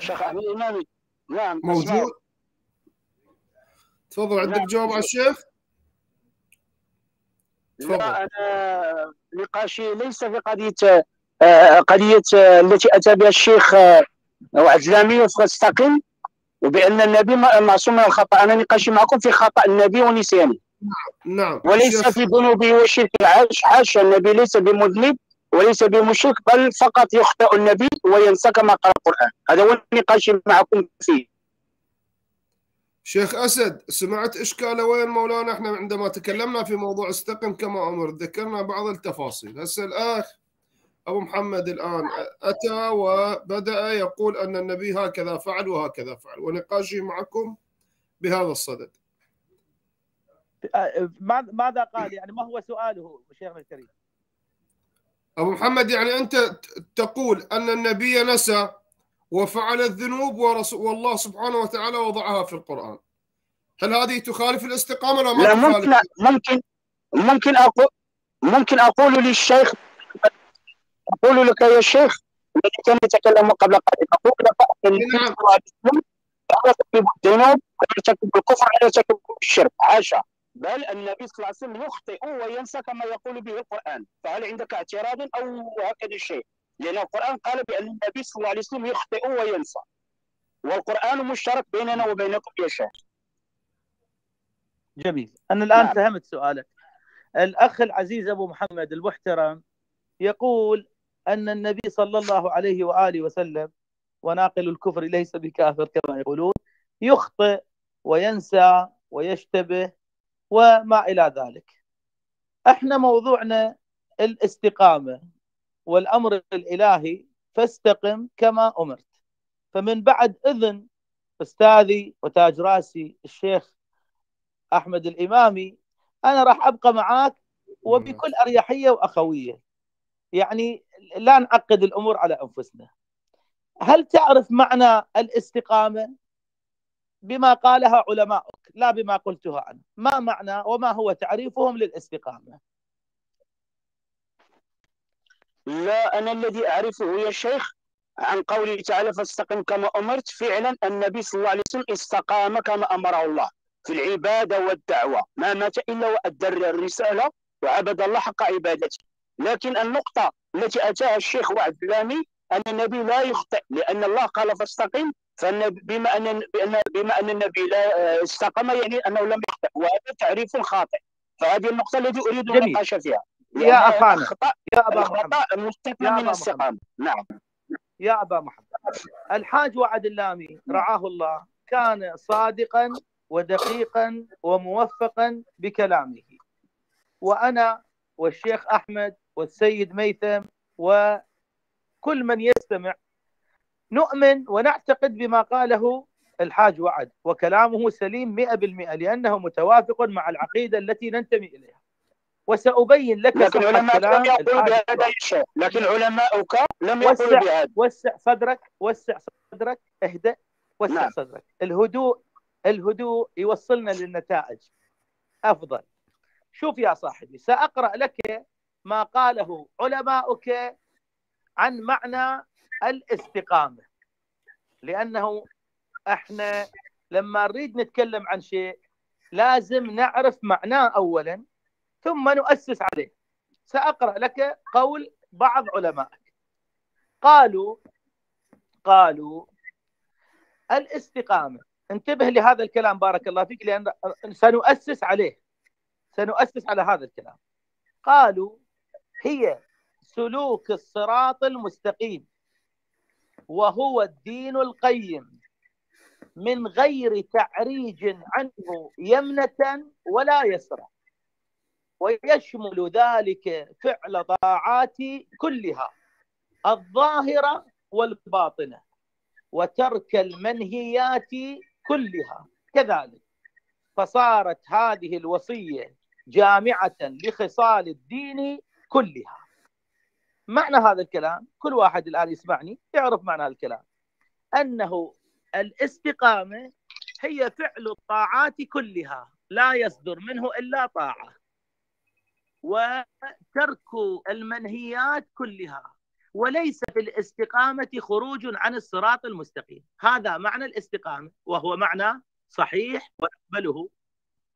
شيخ أحمد الإمامي. نعم موجود؟ تفضل عندك نعم. جواب على الشيخ؟ تفضل. لا أنا نقاشي ليس في قضية آه، قضية آه، التي أتى بها الشيخ آه، وعزلامي وفقستقيم وبأن النبي معصوم من الخطأ. أنا نقاشي معكم في خطأ النبي ونسيانه. نعم نعم. وليس في ذنوبه والشرك حاشا النبي ليس بمذنب. وليس بمشرك بل فقط يخطئ النبي وينسى كما قال القرآن. هذا هو النقاش معكم فيه. شيخ أسد سمعت إشكال وين مولانا؟ إحنا عندما تكلمنا في موضوع استقم كما أمر ذكرنا بعض التفاصيل. هسه الأخ أبو محمد الآن أتى وبدأ يقول أن النبي هكذا فعل وهكذا فعل. ونقاشي معكم بهذا الصدد. ماذا قال؟ يعني ما هو سؤاله شيخنا الكريم؟ أبو محمد يعني أنت تقول أن النبي نسى وفعل الذنوب ورسول والله سبحانه وتعالى وضعها في القرآن هل هذه تخالف الاستقامة ولا ما لا؟ ممكن ممكن ممكن أقول ممكن أقول للشيخ أقول لك يا شيخ الذي كان يتكلم قبل قليل أقول لك أن نعم. يرتكب الذنوب ويرتكب الكفر ويرتكب الشرك حاشا بل النبي صلى الله عليه وسلم يخطئ وينسى كما يقول به القرآن. فهل عندك اعتراض أو هكذا شيء؟ لأن القرآن قال بأن النبي صلى الله عليه وسلم يخطئ وينسى. والقرآن مشترك بيننا وبينكم يا شيخ. جميل. أنا الآن نعم. فهمت سؤالك. الأخ العزيز أبو محمد المحترم يقول أن النبي صلى الله عليه وآله وسلم وناقل الكفر ليس بكافر كما يقولون يخطئ وينسى ويشتبه وما إلى ذلك. إحنا موضوعنا الاستقامة والأمر الإلهي فاستقم كما أمرت. فمن بعد إذن أستاذي وتاج راسي الشيخ أحمد الإمامي أنا راح أبقى معاك وبكل أريحية وأخوية. يعني لا نعقد الأمور على أنفسنا. هل تعرف معنى الاستقامة؟ بما قالها علماؤك لا بما قلتها أنا. ما معنى وما هو تعريفهم للاستقامة؟ لا أنا الذي أعرفه يا شيخ عن قوله تعالى فاستقم كما أمرت فعلا النبي صلى الله عليه وسلم استقام كما أمره الله في العبادة والدعوة ما مات إلا وأدى الرسالة وعبد الله حق عبادته. لكن النقطة التي أتاها الشيخ وعد أن النبي لا يخطئ لأن الله قال فاستقم بما أن بما أن النبي لا استقام يعني أنه لم يخطئ وهذا تعريف خاطئ. فهذه النقطة التي أريد النقاش فيها. يا أخانا يا أبا الخطأ مستثنى من الاستقامة. نعم. يا أبا محمد الحاج وعد اللامي رعاه الله كان صادقا ودقيقا وموفقا بكلامه. وأنا والشيخ أحمد والسيد ميثم وكل من يستمع نؤمن ونعتقد بما قاله الحاج وعد وكلامه سليم 100% لأنه متوافق مع العقيدة التي ننتمي إليها. وسأبين لك لكن علماء لم يقولوا بهذا الشيء. لكن علماؤك لم يقولوا بهذا. وسع صدرك وسع صدرك اهدأ وسع نعم. صدرك. الهدوء الهدوء يوصلنا للنتائج. أفضل. شوف يا صاحبي سأقرأ لك ما قاله علماؤك عن معنى الاستقامة. لأنه إحنا لما نريد نتكلم عن شيء لازم نعرف معناه اولا ثم نؤسس عليه. سأقرأ لك قول بعض علمائك. قالوا قالوا الاستقامة. انتبه لهذا الكلام بارك الله فيك لأن سنؤسس عليه. سنؤسس على هذا الكلام. قالوا هي سلوك الصراط المستقيم. وهو الدين القيم من غير تعريج عنه يمنة ولا يسرى ويشمل ذلك فعل طاعات كلها الظاهرة والباطنة وترك المنهيات كلها. كذلك فصارت هذه الوصية جامعة لخصال الدين كلها. معنى هذا الكلام كل واحد الآن يسمعني يعرف معنى هذا الكلام. أنه الاستقامة هي فعل الطاعات كلها لا يصدر منه إلا طاعة. وترك المنهيات كلها. وليس في الاستقامة خروج عن الصراط المستقيم. هذا معنى الاستقامة وهو معنى صحيح ونقبله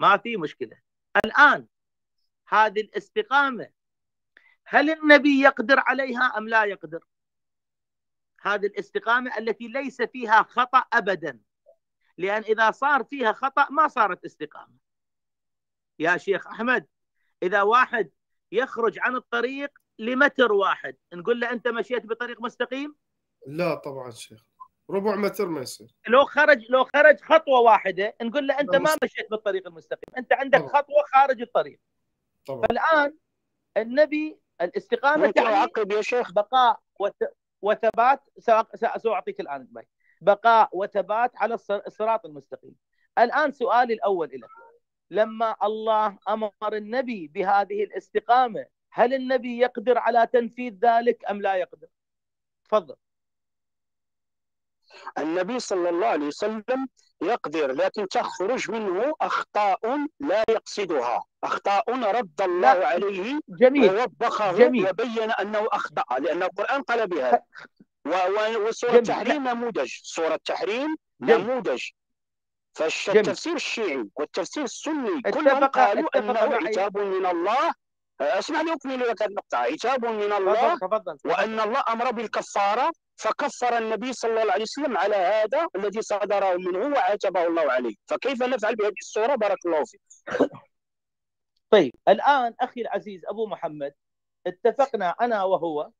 ما في مشكلة. الآن هذه الاستقامة هل النبي يقدر عليها أم لا يقدر؟ هذه الاستقامة التي ليس فيها خطأ أبدا. لأن إذا صار فيها خطأ ما صارت استقامة. يا شيخ أحمد إذا واحد يخرج عن الطريق لمتر واحد نقول له أنت مشيت بطريق مستقيم؟ لا طبعا شيخ. ربع متر ما يصير. لو خرج لو خرج خطوة واحدة نقول له أنت ما مشيت بالطريق المستقيم. أنت عندك طبعا. خطوة خارج الطريق. طبعا. فالآن النبي الاستقامة ممكن تعني أعقب يا شيخ؟ بقاء وت... وثبات سأعطيك الآن المايك. بقاء وثبات على الص- الصراط المستقيم. الآن سؤالي الأول لك لما الله أمر النبي بهذه الاستقامة هل النبي يقدر على تنفيذ ذلك أم لا يقدر؟ تفضل. النبي صلى الله عليه وسلم يقدر لكن تخرج منه أخطاء لا يقصدها أخطاء رد الله لا. عليه جميل ووبخه جميل. وبين أنه أخطأ لأن القرآن قال بهذا و- و- وسورة جميل. التحريم نموذج سورة التحريم. نموذج. فالتفسير الشيعي والتفسير السني كلهم قالوا معي. عتاب من الله أسمعني أكمل لك النقطة عتاب من الله تفضل تفضل وأن الله أمر بالكفارة فكفر النبي صلى الله عليه وسلم على هذا الذي صدره منه وعاتبه الله عليه. فكيف نفعل بهذه الصورة؟ بارك الله فيك. طيب الآن أخي العزيز أبو محمد اتفقنا أنا وهو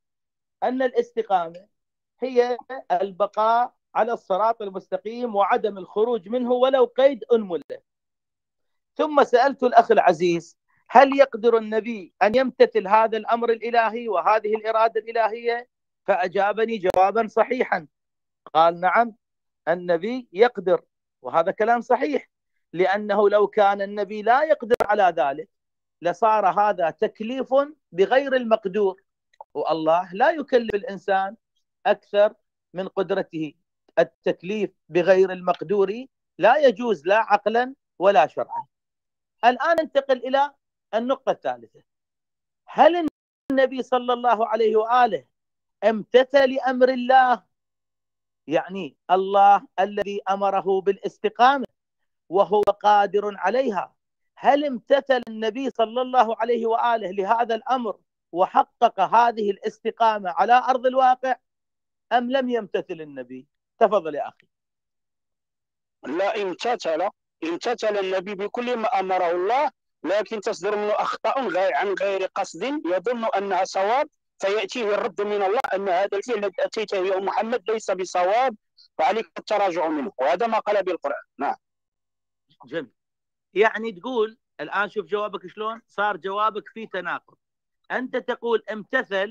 أن الاستقامة هي البقاء على الصراط المستقيم وعدم الخروج منه ولو قيد أنملة. ثم سألت الأخ العزيز هل يقدر النبي أن يمتثل هذا الأمر الإلهي وهذه الإرادة الإلهية؟ فأجابني جوابا صحيحا. قال نعم النبي يقدر وهذا كلام صحيح لأنه لو كان النبي لا يقدر على ذلك لصار هذا تكليف بغير المقدور. والله لا يكلف الإنسان أكثر من قدرته. التكليف بغير المقدور لا يجوز لا عقلا ولا شرعا. الآن ننتقل إلى النقطة الثالثة. هل النبي صلى الله عليه وآله أمتثل لأمر الله. يعني الله الذي أمره بالاستقامة وهو قادر عليها. هل امتثل النبي صلى الله عليه وآله لهذا الأمر وحقق هذه الاستقامة على أرض الواقع؟ أم لم يمتثل النبي؟ تفضل يا أخي. لا امتثل. امتثل النبي بكل ما أمره الله لكن تصدر منه أخطاء غير عن غير قصد. يظن أنها صواب. فيأتيه الرد من الله أن هذا الفعل الذي أتيته يا محمد ليس بصواب فعليك التراجع منه. وهذا ما قال به القران نعم. جميل. يعني تقول الآن شوف جوابك شلون؟ صار جوابك فيه تناقض. أنت تقول امتثل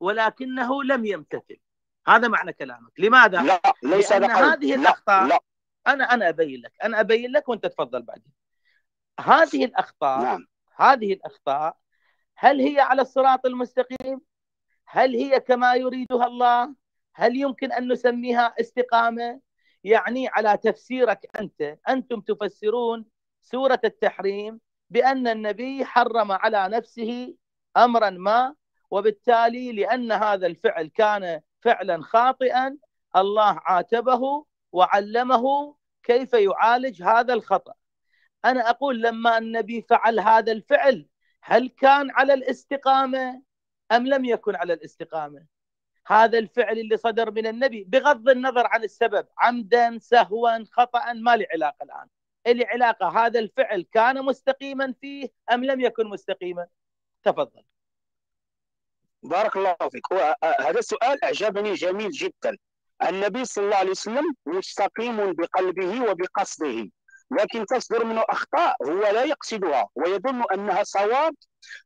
ولكنه لم يمتثل. هذا معنى كلامك. لماذا؟ لا ليس لأن. هذه لا الأخطاء لا. أنا أنا أبين لك. أنا أبين لك وأنت تفضل بعدين. هذه الأخطاء نعم. هذه الأخطاء هل هي على الصراط المستقيم؟ هل هي كما يريدها الله؟ هل يمكن أن نسميها استقامة؟ يعني على تفسيرك أنت أنتم تفسرون سورة التحريم بأن النبي حرم على نفسه أمرا ما وبالتالي لأن هذا الفعل كان فعلا خاطئا الله عاتبه وعلمه كيف يعالج هذا الخطأ أنا أقول لما النبي فعل هذا الفعل هل كان على الاستقامة أم لم يكن على الاستقامة؟ هذا الفعل اللي صدر من النبي بغض النظر عن السبب عمدا سهوا خطأ ما له علاقة الآن. اللي علاقة هذا الفعل كان مستقيما فيه أم لم يكن مستقيما؟ تفضل. بارك الله فيك. هو- آه، هذا السؤال أعجبني جميل جدا. النبي صلى الله عليه وسلم مستقيم بقلبه وبقصده. لكن تصدر منه أخطاء هو لا يقصدها ويظن أنها صواب.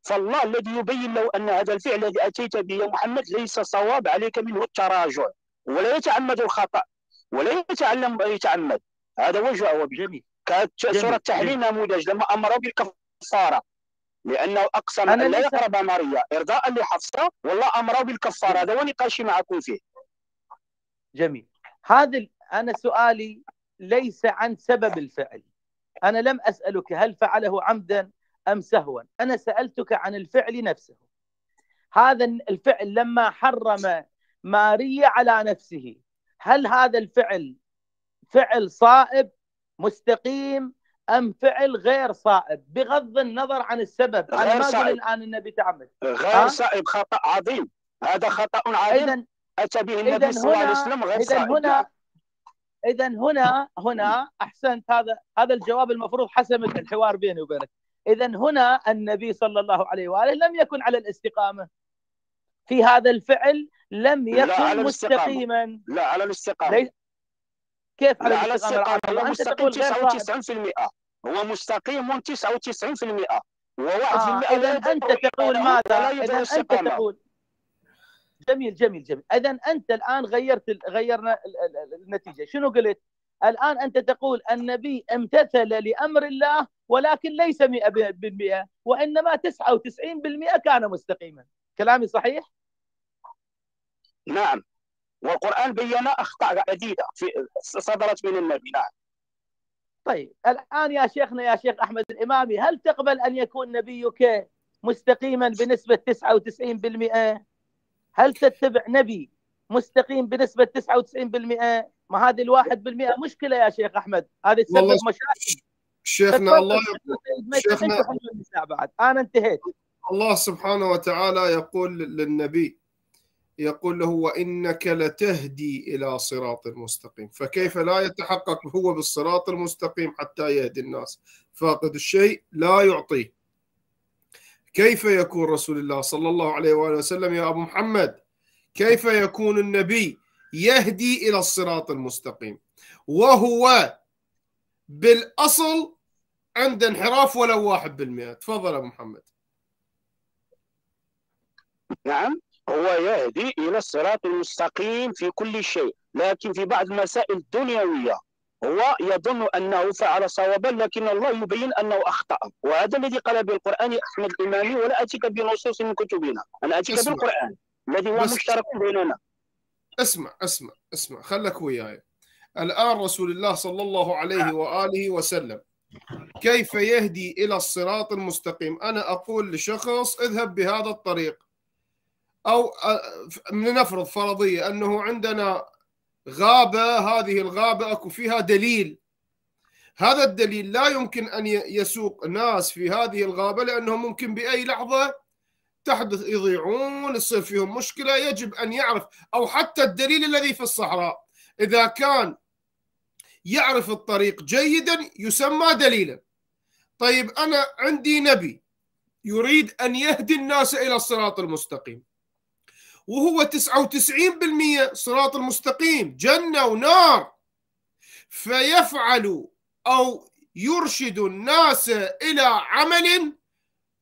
فالله الذي يبين له أن هذا الفعل الذي أتيت به يا محمد ليس صواب عليك منه التراجع ولا يتعمد الخطأ ولا يتعلم يتعمد. هذا وجهه به جميل. كانت جميل، سورة التحريم نموذج لما أمره بالكفارة لأنه أقسم أن لا يقرب ماريا. إرضاء لحفصة والله أمره بالكفارة. هذا هو نقاشي معكم فيه. جميل. هذا أنا سؤالي ليس عن سبب الفعل. أنا لم أسألك هل فعله عمدا أم سهوا. أنا سألتك عن الفعل نفسه. هذا الفعل لما حرم ماريا على نفسه هل هذا الفعل فعل صائب مستقيم أم فعل غير صائب؟ بغض النظر عن السبب. أنا ما أقول. الآن النبي تعمد غير؟ صائب خطأ عظيم. هذا خطأ عظيم. أتى به النبي صلى الله عليه وسلم غير صائب. هنا اذا هنا هنا أحسنت هذا هذا الجواب المفروض حسمت الحوار بيني وبينك. اذا هنا النبي صلى الله عليه وآله لم يكن على الاستقامة. في هذا الفعل لم لا، يكن الاستقامة. مستقيما. لا على الاستقامة. ليس كيف على لا على الاستقامة؟ هو مستقيم تقول غير صائب 99% هو مستقيم 99% و1% آه اذا أنت تقول ماذا؟ لا اذا أنت تقول جميل جميل جميل. اذا أنت الآن غيرت غيرنا ال- ال- ال- النتيجة. شنو قلت؟ الآن أنت تقول النبي امتثل لأمر الله ولكن ليس 100% وإنما 99% كان مستقيما. كلامي صحيح؟ نعم. والقرآن بين أخطاء عديدة في صدرت من النبي. نعم. طيب. الآن يا شيخنا يا شيخ أحمد الإمامي هل تقبل أن يكون نبيك مستقيما بنسبة 99%؟ هل تتبع نبي مستقيم بنسبة 99%؟ ما هذه الواحد بالمئة. مشكلة يا شيخ أحمد. هذه تسبب مشاكل. شيخنا الله شيخنا- بعد أنا انتهيت. الله سبحانه وتعالى يقول للنبي يقول له وإنك لتهدي إلى صراط مستقيم فكيف لا يتحقق هو بالصراط المستقيم حتى يهدي الناس؟ فاقد الشيء لا يعطيه. كيف يكون رسول الله صلى الله عليه وآله وسلم يا أبو محمد؟ كيف يكون النبي يهدي إلى الصراط المستقيم؟ وهو بالأصل عند انحراف ولو واحد بالمئة. تفضل أبو محمد. نعم هو يهدي إلى الصراط المستقيم في كل شيء لكن في بعض المسائل الدنيويه هو يظن أنه فعل صوابا لكن الله يبين أنه أخطأ. وهذا الذي قال به القران أحمد الامامي ولا أتيك بنصوص من كتبنا أنا أتيك اسمع. بالقرآن الذي هو مشترك بيننا. اسمع اسمع اسمع خلك وياي. الآن رسول الله صلى الله عليه وآله وسلم كيف يهدي إلى الصراط المستقيم؟ أنا أقول لشخص اذهب بهذا الطريق. أو لنفرض فرضية أنه عندنا غابة هذه الغابة أكو فيها دليل. هذا الدليل لا يمكن ي- يسوق ناس في هذه الغابة لأنهم ممكن بأي لحظة تحدث يضيعون يصير فيهم مشكلة يجب أن يعرف أو حتى الدليل الذي في الصحراء. إذا كان يعرف الطريق جيدا يسمى دليلا. طيب أنا عندي نبي يريد أن يهدي الناس إلى الصراط المستقيم. وهو 99% صراط المستقيم جنة ونار. فيفعل أو يرشد الناس إلى عمل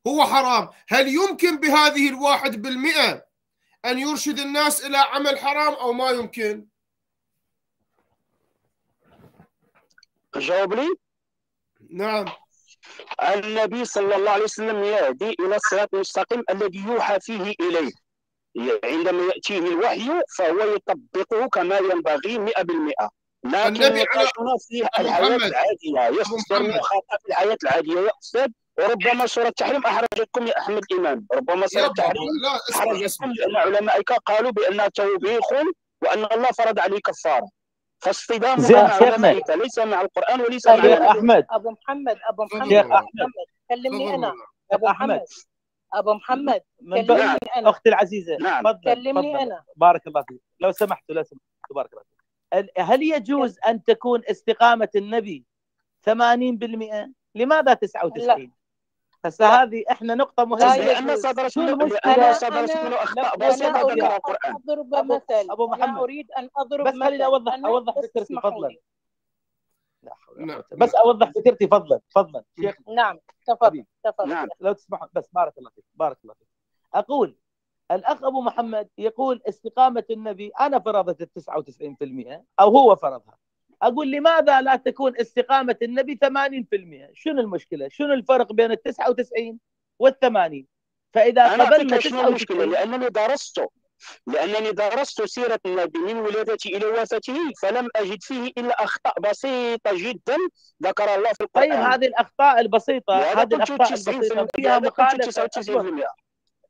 هو حرام. هل يمكن بهذه الواحد بالمئة أن يرشد الناس إلى عمل حرام أو ما يمكن؟ جاوب لي؟ نعم. النبي صلى الله عليه وسلم يهدي إلى الصراط المستقيم الذي يوحى فيه إليه. عندما يأتيه الوحي فهو يطبقه كما ينبغي 100% لكن النبي على- نقاشنا في أبو الحياة محمد. العادية يصدر محمد. في الحياة العادية يقصد وربما سورة التحريم احرجتكم يا أحمد الامام ربما بابا التحريم اسمع لأن علمائك قالوا بانها توبيخ وأن الله فرض عليه كفارة فاصطدامها زين، مع. علمائك ليس مع القرآن وليس مع. أحمد أبو محمد أبو محمد تفضل. أحمد كلمني. أبو أحمد محمد أبو محمد من كلمني. أنا أختي العزيزة نعم. كلمني. أنا بارك الله فيك لو سمحت لو سمحت بارك الله فيك هل يجوز أن تكون استقامة النبي 80% لماذا 99 هسه لا. هذه إحنا نقطة لا مهمه. لأن صدرت منه؟ لأن أنا- صدرت منه أخطاء لا، بسيطه ذكرها القرآن أضرب أبو- مثل أبو محمد. أنا أريد أن أضرب بس خليني اوضح أوضح فكرتي فضلا. لا حول نعم. بس أوضح فكرتي فضلا فضلا. شيخ نعم تفضل. تفضل. نعم. لو تسمحوا بس بارك الله فيك بارك الله فيك. أقول الأخ أبو محمد يقول استقامة النبي أنا فرضت ال 99% أو هو فرضها. أقول لماذا لا تكون استقامة النبي 80% شنو المشكلة؟ شنو الفرق بين ال 99 وال 80 فإذا أنا قبلنا اعطيك شنو المشكلة؟ 99 لأنني درست لأنني درست سيرة النبي من ولادته إلى وفاته فلم أجد فيه إلا أخطاء بسيطة جدا ذكر الله في القرآن. طيب هذه الأخطاء البسيطة لهذا هذه 90% البسيطة. فيها. 99%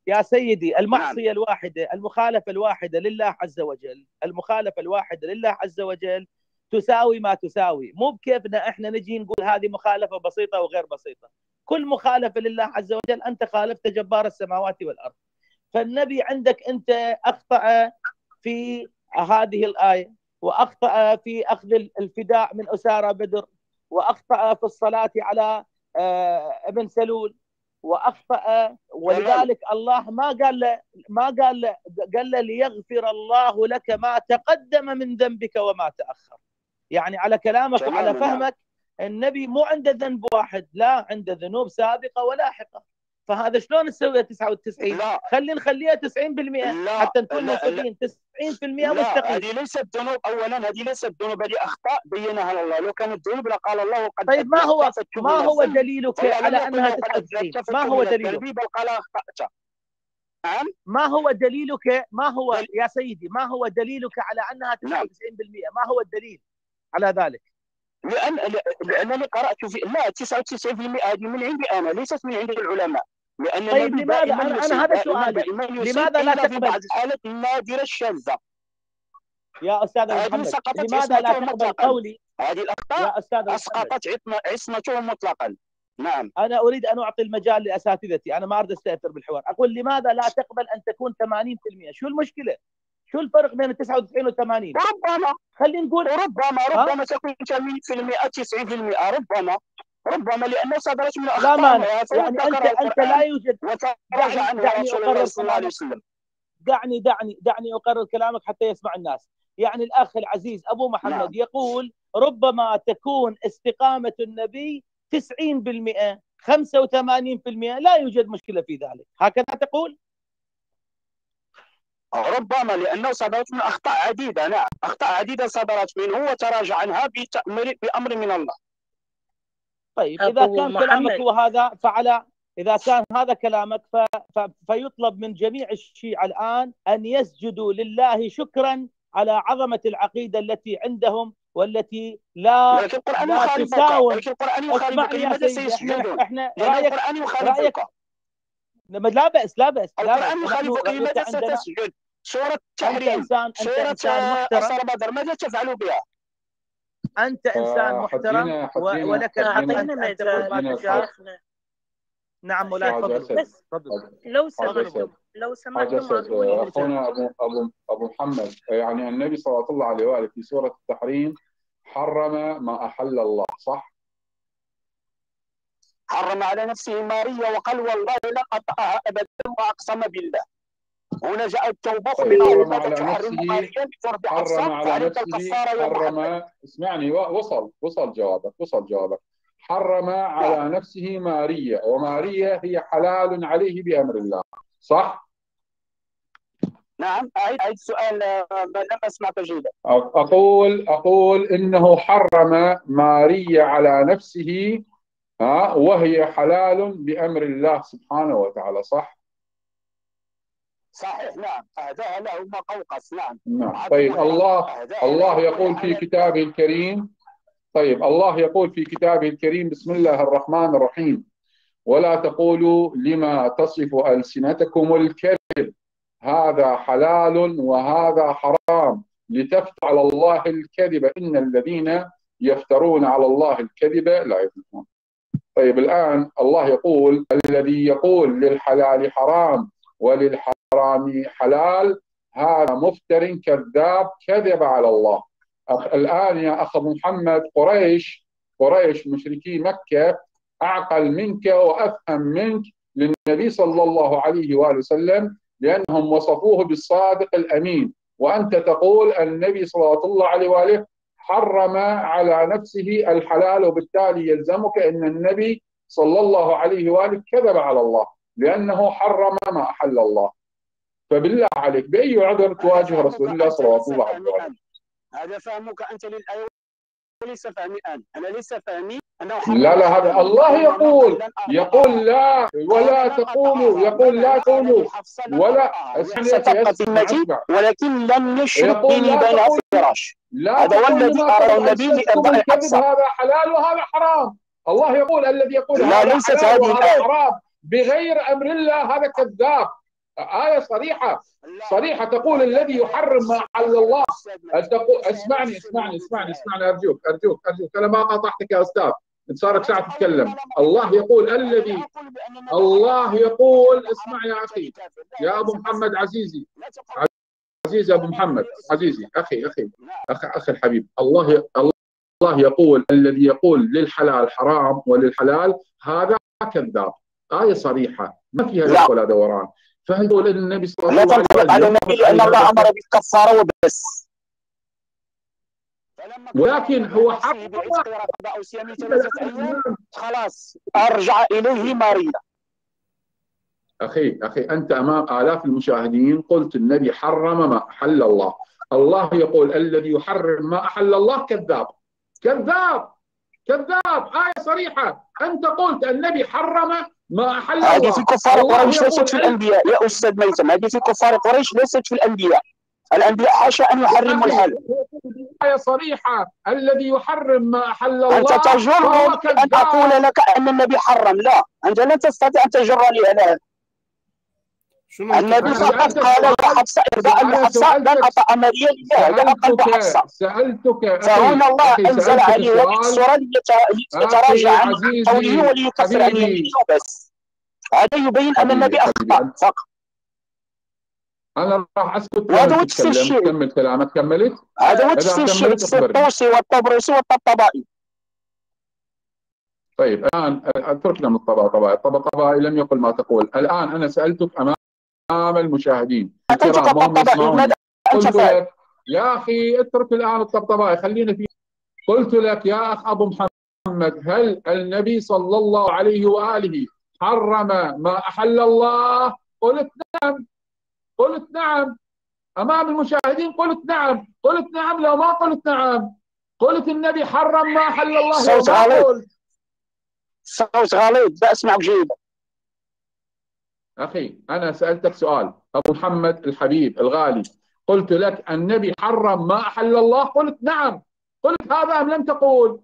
يا سيدي المعصية الواحدة المخالفة الواحدة لله عز وجل المخالفة الواحدة لله عز وجل تساوي ما تساوي. مو بكيفنا إحنا نجي نقول هذه مخالفة بسيطة وغير بسيطة. كل مخالفة لله عز وجل أنت خالفت جبار السماوات والأرض. فالنبي عندك أنت أخطأ في هذه الآية وأخطأ في أخذ الفداء من اسارى بدر وأخطأ في الصلاة على آه، ابن سلول وأخطأ ولذلك الله ما قال له ما قال له قال له ليغفر الله لك ما تقدم من ذنبك وما تأخر يعني على كلامك وعلى. فهمك النبي مو عنده ذنب واحد لا عنده ذنوب سابقة ولاحقة فهذا شلون نسويها 99 لا. خلي نخليها 90% لا حتى نكون موجودين 90% لا مستقيم. هذه ليست ذنوب. اولا هذه ليست ذنوب هذه أخطاء بينها الله لو كانت ذنوب لقال الله قد طيب ما هو ما هو. دليلك لم على أنها له قد 99 اكتفت ما هو دليلك؟ بل قال أخطأت. نعم؟ ما هو دليلك؟ ما هو دل- يا سيدي ما هو دليلك على أنها 99% نعم. ما هو الدليل على ذلك؟ لأن لأنني قرأت في لا 99% هذه من عندي أنا ليست من عند العلماء. لأن طيب لماذا؟ أنا يصيب، هذا سؤالي. لماذا لا تقبل؟ الحالات النادره الشاذه يا أستاذ محمد لماذا لا تقبل. قولي؟ هذه الأخطاء أسقطت عصمته مطلقا. نعم. أنا أريد أن أعطي المجال لأساتذتي. أنا ما أريد أستأثر بالحوار. أقول لماذا لا تقبل أن تكون 80% شو المشكلة؟ شو الفرق بين ال 99 و 80 وربما خلينا نقول ربما ربما تكون 80% 90% ربما. ربما لأنه صدرت من لا اخطاء مانع. وهذا يعني انت أنت لا يوجد وتراجع دعني- دعني رسول الله صلى الله عليه. وسلم. دعني دعني دعني أقرر كلامك حتى يسمع الناس. يعني الأخ العزيز أبو محمد نعم. يقول ربما تكون استقامة النبي 90% 85% لا يوجد مشكلة في ذلك. هكذا تقول؟ ربما لأنه صدرت من أخطاء عديدة. نعم. أخطاء عديدة صدرت منه وتراجع عنها بتأمر بأمر من الله. طيب إذا كان محمد. كلامك هو هذا فعلى إذا كان هذا كلامك ف... ف... فيطلب من جميع الشيعة الآن أن يسجدوا لله شكرا على عظمة العقيدة التي عندهم والتي لا لكن القرآن لا يخالفك تساوم. لكن القرآن يخالفك لماذا سيسجدون؟ إحنا رايك القرآن يخالفك لا بأس لا بأس لا القرآن يخالفك لماذا عندنا ستسجد؟ سورة أنت التحريم محترم اسر بدر ماذا تفعل بها؟ أنت إنسان محترم و- حدينا ولك تشاء. شيخنا. نعم مولاي حاجة تفضل. أسد. بس تفضل. لو سمحتم أسد. لو سمحتم رسالة أخونا أبو أبو أبو محمد يعني النبي صلى الله عليه وآله في سورة التحريم حرم ما أحل الله صح؟ حرم على نفسه ماريا وقال والله لا قطعها ابدا وأقسم بالله. هنا جاء التوبه طيب، من على تحرم بقرب حرم على نفسه حرم اسمعني وصل وصل جوابك وصل جوابك. حرم على نفسه ماريا وماريا هي حلال عليه بأمر الله. صح؟ نعم أعيد أعيد السؤال آه، لم اسمعك جيدا أقول أقول إنه حرم ماريا على نفسه ها وهي حلال بأمر الله سبحانه وتعالى صح؟ صحيح نعم. أهداها له ما قوقص نعم. نعم. طيب الله أهداها الله له يقول في كتابه الكريم طيب الله يقول في كتابه الكريم بسم الله الرحمن الرحيم. ولا تقولوا لما تصف ألسنتكم الكذب. هذا حلال وهذا حرام. لتفتروا على الله الكذب. إن الذين يفترون على الله الكذب لا يفلحون. طيب الآن الله يقول الذي يقول للحلال حرام وللحرام حلال هذا مفتر كذاب كذب على الله. الآن يا أخ محمد قريش قريش مشركي مكة أعقل منك وأفهم منك للنبي صلى الله عليه وآله وسلم لأنهم وصفوه بالصادق الأمين. وأنت تقول النبي صلى الله عليه وآله حرم على نفسه الحلال وبالتالي يلزمك أن النبي صلى الله عليه وآله كذب على الله لأنه حرم ما أحل الله. فبالله عليك بأي عذر تواجه رسول الله صلى الله عليه وآله هذا فهمك أنت للايه وليس فهمي أنا أنا ليس فهمي أنه لا لا هذا الله يقول. يقول لا ولا تقولوا. يقول لا تقولوا ولا ذمتي أسمع. ولكن لا بينها تقول- في الفراش لا هذا هو الذي تقول النبي لأبناء الكذب حفصة. هذا حلال وهذا حرام. الله يقول الذي يقول لا، ليست هذه الآية. بغير أمر الله هذا كذاب. آية صريحة. صريحة. تقول الذي يحرم ما حل الله. تقول اسمعني اسمعني اسمعني اسمعني أرجوك أرجوك أرجوك. أنا ما قاطعتك يا أستاذ. انت صارك ساعة تتكلم. الله يقول الذي الله يقول اسمع يا أخي. يا أبو محمد عزيزي. عزيزي أبو محمد. عزيزي. أخي أخي. أخي, أخي الحبيب. الله الله يقول الذي يقول للحلال حرام وللحلال هذا كذاب. آية صريحة. ما فيها لف ولا دوران فهل تقول إن النبي صلى الله عليه وسلم على النبي لأن الله أمر بالكفارة وبس. ولكن هو حق أو صيام ثلاثة أيام خلاص أرجع إليه مريضا. أخي أخي أنت أمام آلاف المشاهدين قلت النبي حرم ما أحل الله. الله يقول الذي يحرم ما أحل الله كذاب. كذاب كذاب. آية صريحة. أنت قلت النبي حرم ما الله هذه في كفار قريش ليست في الأنبياء. يا أستاذ ميثم هذه في كفار قريش ليست في الأنبياء. الأنبياء حاشا أن يحرموا الحل. آية صريحة. الذي يحرم ما أحل الله أنت تجر أن أقول لك أن النبي حرم. لا أنت لن تستطيع أن تجرني على هذا. شنو النبي فقط قال يا حفصة إرضاء لحفصة لن أطأ مريم لله هذا قلب حفصة. سألتك فهنا الله أنزل عليه هذه السورة ليتراجع عن قوله وليكفر عن يمينه بس. هذا يبين أن النبي أخطأ فقط. أنا راح أسكت وهذا هو تفسير الشيء كمل كلامك. كملت؟ هذا هو تفسير الشيء الطوسي والطبرسي والطبطبائي. طيب الآن أتركنا من الطبطبائي الطبطبائي لم يقل ما تقول. الآن أنا سألتك أمام امام المشاهدين. يسمعوني. قلت لك يا أخي اترك الآن الطبطبائي خلينا في قلت لك يا أخ أبو محمد هل النبي صلى الله عليه وآله حرم ما أحل الله؟ قلت نعم. قلت نعم. أمام المشاهدين قلت نعم. قلت نعم لو ما قلت نعم. قلت النبي حرم ما أحل الله. صوت غليظ. صوت غليظ. بسمعك جيدا. أخي أنا سألتك سؤال. أبو محمد الحبيب الغالي قلت لك النبي حرم ما أحل الله؟ قلت نعم. قلت هذا أم لم تقول؟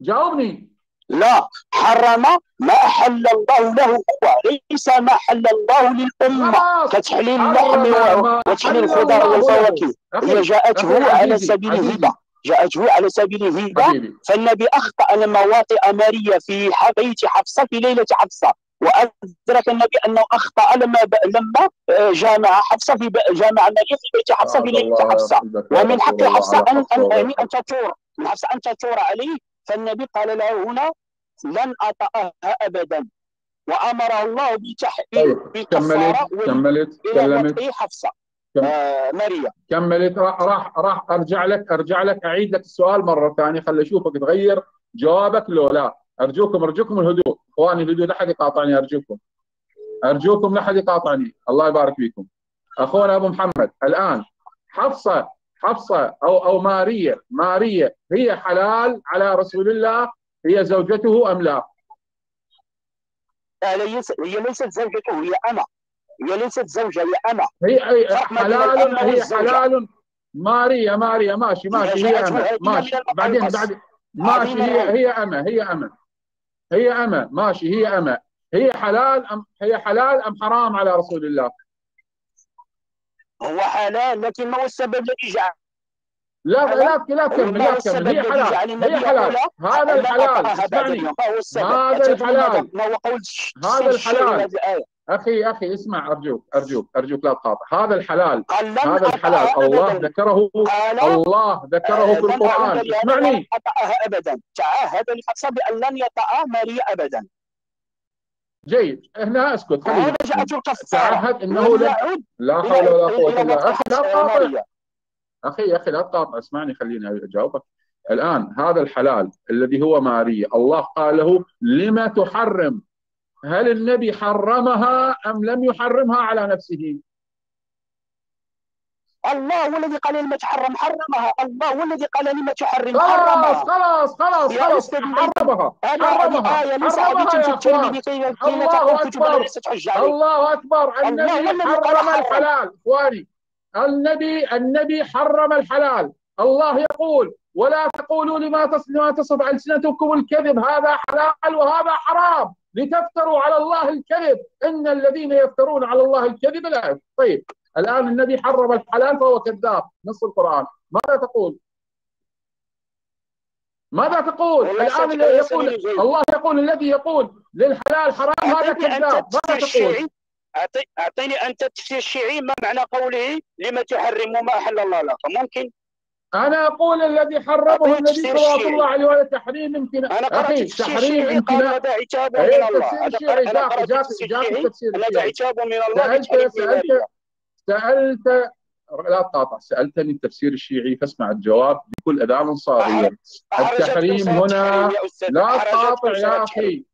جاوبني. لا حرم ما أحل الله له هو ليس ما حل الله للأمة. كتحليل اللحم وتحليل الخضار والفواكه. هي جاءته على سبيل الهبة. جاءته على سبيل الهبة. فالنبي أخطأ لما واطئ ماريا في بيت حفصة في ليلة حفصة. وأدرك النبي أنه أخطأ لما. لما جامع حفصة في. جامع النبي في بيت حفصة في ليله حفصة. ومن حق حفصة ان ان أن تثور. من حفصة أن تثور عليه فالنبي قال له هنا لن أطأها ابدا. وامره الله بتحقيق كملت كملت كلمت. حفصة. آه ماريا كملت. راح راح أرجع لك أرجع لك أعيد لك السؤال مرة ثانية. خلي أشوفك تغير جوابك لو لا. أرجوكم أرجوكم الهدوء. إخواني الهدوء لا حد يقاطعني أرجوكم. أرجوكم لا حد يقاطعني. الله يبارك فيكم. أخونا أبو محمد الآن حفصة حفصة أو أو مارية مارية هي حلال على رسول الله؟ هي زوجته أم لا؟ لا هي ليست زوجته هي أنا هي ليست زوجة هي أنا هي حلال هي حلال. ماريا ماريا ماشي ماشي هي أما ماشي. بعدين بعدين. ماشي هي هي أما هي أما هي أما ماشي. هي أما هي حلال أم هي حلال أم حرام على رسول الله؟ هو حلال لكن ما هو السبب الذي جعل لا لا لا كمل لا كمل هي حلال. هي حلال. هذا الحلال. اسمعني. هذا الحلال. ما هو قول هذا الحلال. أخي أخي اسمع أرجوك أرجوك أرجوك لا تقاطع هذا الحلال هذا الحلال. الله ذكره الله ذكره في القرآن. اسمعني. ابدا. تعهد لحفصه بأن لن يطأ ماريا ابدا. جيد. هنا أسكت خلينا هذا الكفاره تعهد إنه لا لا حول ولا قوة إلا بالله لا تقاطع أخي أخي لا تقاطع اسمعني خليني أجاوبك. الآن هذا الحلال الذي هو ماريا الله قال له لما تحرم؟ هل النبي حرمها أم لم يحرمها على نفسه؟ الله هو الذي قال لما تحرم حرمها. الله هو الذي قال لما تحرم خلاص حرمها. خلاص خلاص خلاص. حرمها حرمها. آية ليس حرمها. يا حديث في اخوان الترمذي كي الله أكبر. الله أكبر. الله النبي حرم. الحلال. إخواني النبي النبي حرم الحلال. الله يقول ولا تقولوا لما تصف ألسنتكم الكذب هذا حلال وهذا حرام. لتفتروا على الله الكذب إن الذين يفترون على الله الكذب لا. طيب الآن النبي حرم الحلال فهو كذاب نص القرآن ماذا تقول؟ ماذا تقول؟ صدق يا يقول. الله يقول الذي يقول للحلال حرام هذا كذاب ماذا تقول؟ أعطيني أنت التفسير الشيعي ما معنى قوله لما تحرم ما أحل الله لك ممكن أنا أقول الذي حرمه النبي صلى. الله عليه وسلم تحريم امتناع. أنا قرأت أخي التفسير تحريم امتناع. هذا عتاب من الله. التفسير هذا الشيعي؟ قر- أنا جاء قرأت جاء التفسير هذا عتاب من الله سالت سالت سالت لا تقاطع. سألتني التفسير الشيعي فاسمع الجواب بكل أذان صاغيه التحريم هنا. لا تقاطع يا. أخي.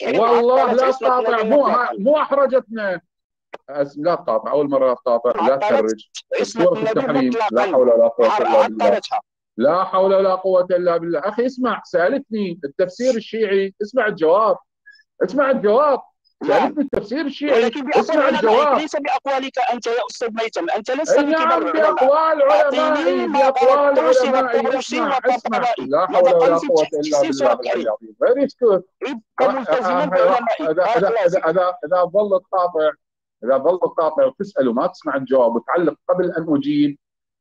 تحريم والله لا تقاطع. مو مو أحرجتنا. لا تقاطع أول مرة لا تقاطع لا تخرج النبي التحريم. لا حول ولا قوة إلا بالله. لا حول ولا قوة إلا بالله. أخي اسمع سألتني التفسير الشيعي. اسمع الجواب. اسمع الجواب. سألتني التفسير الشيعي. ولكن اسمع الجواب. ليس بأقوالك أنت يا أستاذ ميتم. أنت لست نعم بأقوال علمائي الطوسي علمائي أسمع. اسمع لا حول ولا إلا تفسير بالله. العظيم. فيري سكوت ابقى ملتزما بعلمائك إذا هذا إذا لازم إذا إذا إذا ظل تقاطع إذا ظل تقاطع وتسأل وما تسمع الجواب وتعلق قبل أن أجيب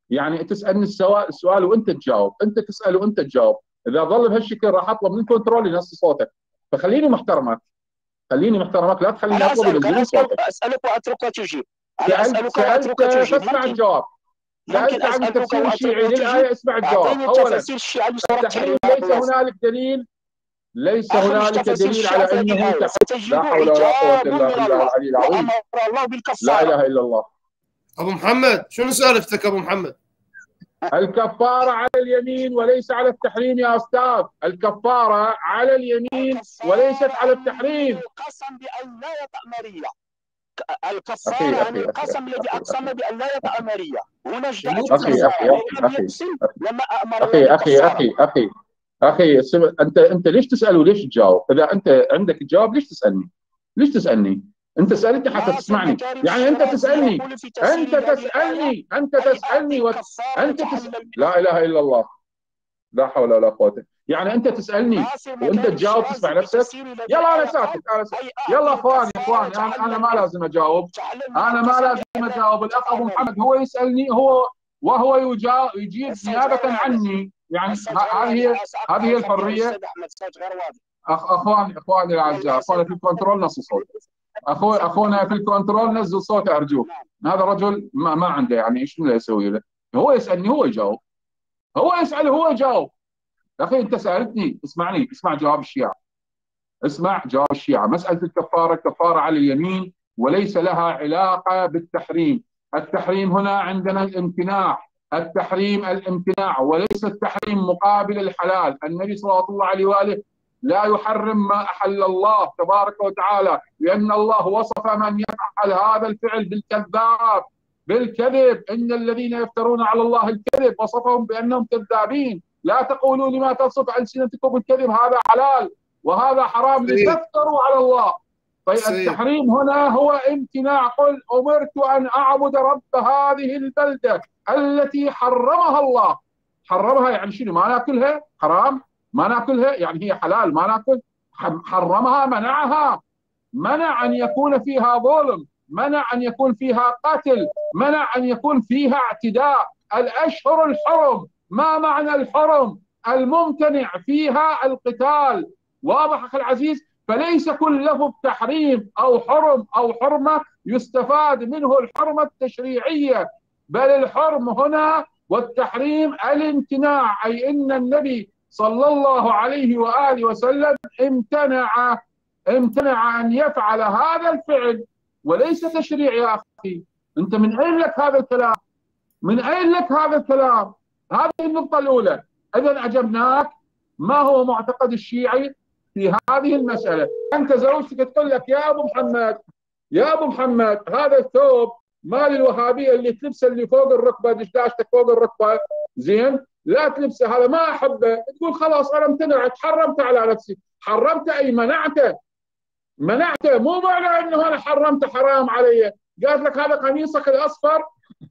يعني تسألني السؤال السؤال وأنت تجاوب أنت تسأل وأنت تجاوب. إذا ظل بهالشكل راح أطلب من الكنترول ينص صوتك. فخليني محترمك. خليني محترمك لا تخليني ينزلون أسألك, صوتك أسألك وأتركك تجيب أسألك وأتركك سألت تجيب ممكن الجواب. ممكن الشيعي وأتركك للآية تجيب اسمع الجواب. التحريم ليس هنالك دليل. ليس هنالك دليل على أنه لا حول ولا عتاب إلا بالله الله العلي العظيم الله لا بالكفارة إله إلا الله. أبو محمد شنو سالفتك أبو محمد؟ الكفارة على اليمين وليس على التحريم يا أستاذ. الكفارة على اليمين وليست على التحريم. القسم بأن لا الكفارة أخي، عن أخي، القسم الذي أخي. بأن لا يطأ مرية هنا جاءت أخي، أخي، أخي، أخي، يقسم أخي. أخي أخي أخي أخي أخي. سم... أنت أنت ليش تسأل وليش تجاوب؟ إذا أنت عندك الجواب ليش تسألني؟ ليش تسألني؟ أنت سألتني حتى تسمعني. يعني هذه الآية تسألني. أنت أي تسألني. أعطي وت... أنت تس... لا إله إلا الله. لا حول ولا قوة. يعني أنت تسألني ناصر وأنت مكارم تجاوب تسمع نفسك؟ يلا أنا الآية ساكت قال أنا ساكت. يلا إخواني إخواني أنا أنا تحلل ما لازم أجاوب. أنا ما لازم أجاوب. الأخ أبو محمد هو يسألني هو وهو يجيب نيابه. عني. يعني غير هذه هي هذه واضح أخ اخواني أخواني الأعزاء أخواني في الكنترول نص الصوت اخو أخونا في الكنترول نزل صوته ارجوك هذا رجل ما, ما عنده يعني إيش اللي يسوي؟ له هو يسألني هو يجاوب. هو يسال هو يجاوب. يا أخي أنت سألتني اسمعني اسمع جواب الشيعة. اسمع جواب الشيعة. مسألة الكفارة الكفارة على اليمين وليس لها علاقة بالتحريم. التحريم هنا عندنا الامتناع. التحريم الامتناع وليس التحريم مقابل الحلال. النبي صلى الله عليه وآله لا يحرم ما أحل الله تبارك وتعالى لأن الله وصف من يفعل هذا الفعل بالكذاب بالكذب. إن الذين يفترون على الله الكذب وصفهم بأنهم كذابين. لا تقولوا لما تصف ألسنتكم الكذب هذا حلال وهذا حرام. لتفتروا على الله. طيب. التحريم هنا هو امتناع. قل أمرت أن أعبد رب هذه البلدة. التي حرمها الله. حرمها يعني شنو؟ ما ناكلها؟ حرام. ما ناكلها؟ يعني هي حلال. ما ناكل؟ حرمها منعها. منع أن يكون فيها ظلم. منع أن يكون فيها قتل. منع أن يكون فيها اعتداء. الأشهر الحرم. ما معنى الحرم؟ الممتنع فيها القتال. واضح أخي العزيز؟ فليس كل لفظ تحريم أو حرم أو حرمة يستفاد منه الحرمة التشريعية. بل الحرم هنا والتحريم الامتناع أي إن النبي صلى الله عليه وآله وسلم امتنع امتنع أن يفعل هذا الفعل وليس تشريع يا أخي أنت من أين لك هذا الكلام؟ من أين لك هذا الكلام؟ هذه النقطة الأولى اذا أجبناك ما هو معتقد الشيعي في هذه المسألة أنت زوجتك تقول لك يا أبو محمد يا أبو محمد هذا الثوب مال الوهابية اللي تلبسه اللي فوق الركبة دشداشتك فوق الركبة. زين؟ لا تلبسه هذا ما احبه تقول خلاص أنا امتنعت حرمت على نفسي. حرمت أي؟ منعته. منعته. مو معنى إنه أنا حرمت حرام علي. قالت لك هذا قميصك الأصفر؟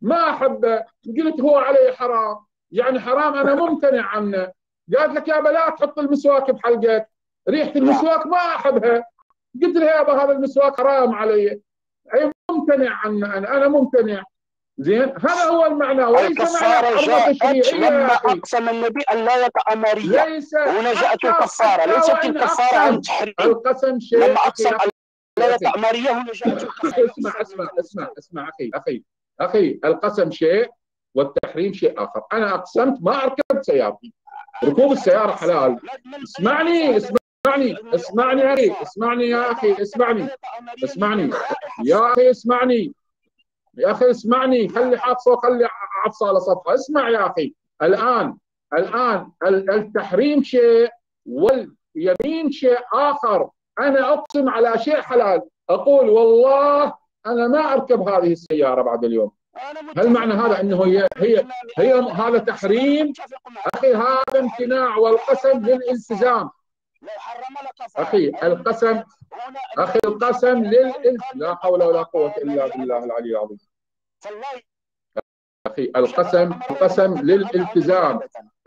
ما احبه قلت هو علي حرام. يعني حرام أنا ممتنع عنه. قالت لك يابا لا تحط المسواك بحلقك. ريحة المسواك ما أحبها. قلت لها يابا هذا المسواك حرام علي. ممتنع عن أنا أنا ممتنع. زين؟ هذا هو المعنى. وليس معنى الكفارة جاءت لما أخي. أقسم النبي أن لا ليس هنا جاءت الكفارة. ليست الكفارة عن. تحريم. القسم شيء لما أخي، أقسم أخي، أن لا أخي. ريا هنا جاءت الكفارة. اسمع اسمع اسمع اسمع أخي أخي أخي القسم شيء والتحريم شيء آخر. أنا أقسمت ما اركب سيارتي. ركوب السيارة حلال. اسمعني اسمعني. اسمعني يا أخي اسمعني يا أخي اسمعني اسمعني. يا أخي اسمعني يا أخي اسمعني خلي حافظه خلي عفصه على صفحة. اسمع يا أخي الآن الآن ال- التحريم شيء واليمين شيء آخر. أنا أقسم على شيء حلال. أقول والله أنا ما أركب هذه السيارة بعد اليوم. هل معنى هذا إنه هي هي هي هذا تحريم؟ أخي هذا امتناع والقسم للالتزام أخي القسم أخي القسم لل لا حول ولا قوة إلا بالله العلي العظيم. أخي القسم القسم للالتزام.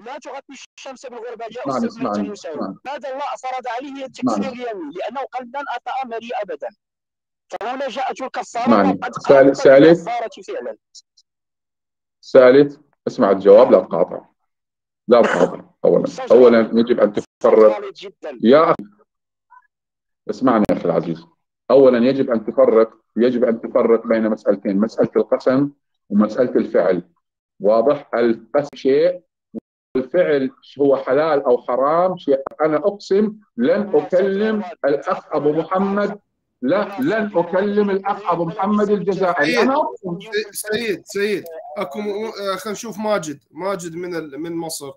لا تغطي الشمس بالغربة جاء اسمعني اسمعني هذا الله فرض عليه التكفير اسمعني. اليومي لأنه قال لن أتأمري أبدا. فهنا جاءت الكفارة. بالكفارة فعلا. ثالث اسمع الجواب لا تقاطع لا تقاطع اولا اولا يجب أن تفرق يا أخي اسمعني يا أخي العزيز. أولا يجب أن تفرق يجب أن تفرق بين مسألتين مسألة القسم ومسألة الفعل. واضح؟ القسم شيء؟ والفعل هو حلال أو حرام شيء. أنا أقسم لن أكلم الأخ أبو محمد. لا لن أكلم الأخ أبو محمد الجزائري. أنا أقسم. سيد سيد أكو خلينا نشوف ماجد. ماجد من ال- من مصر.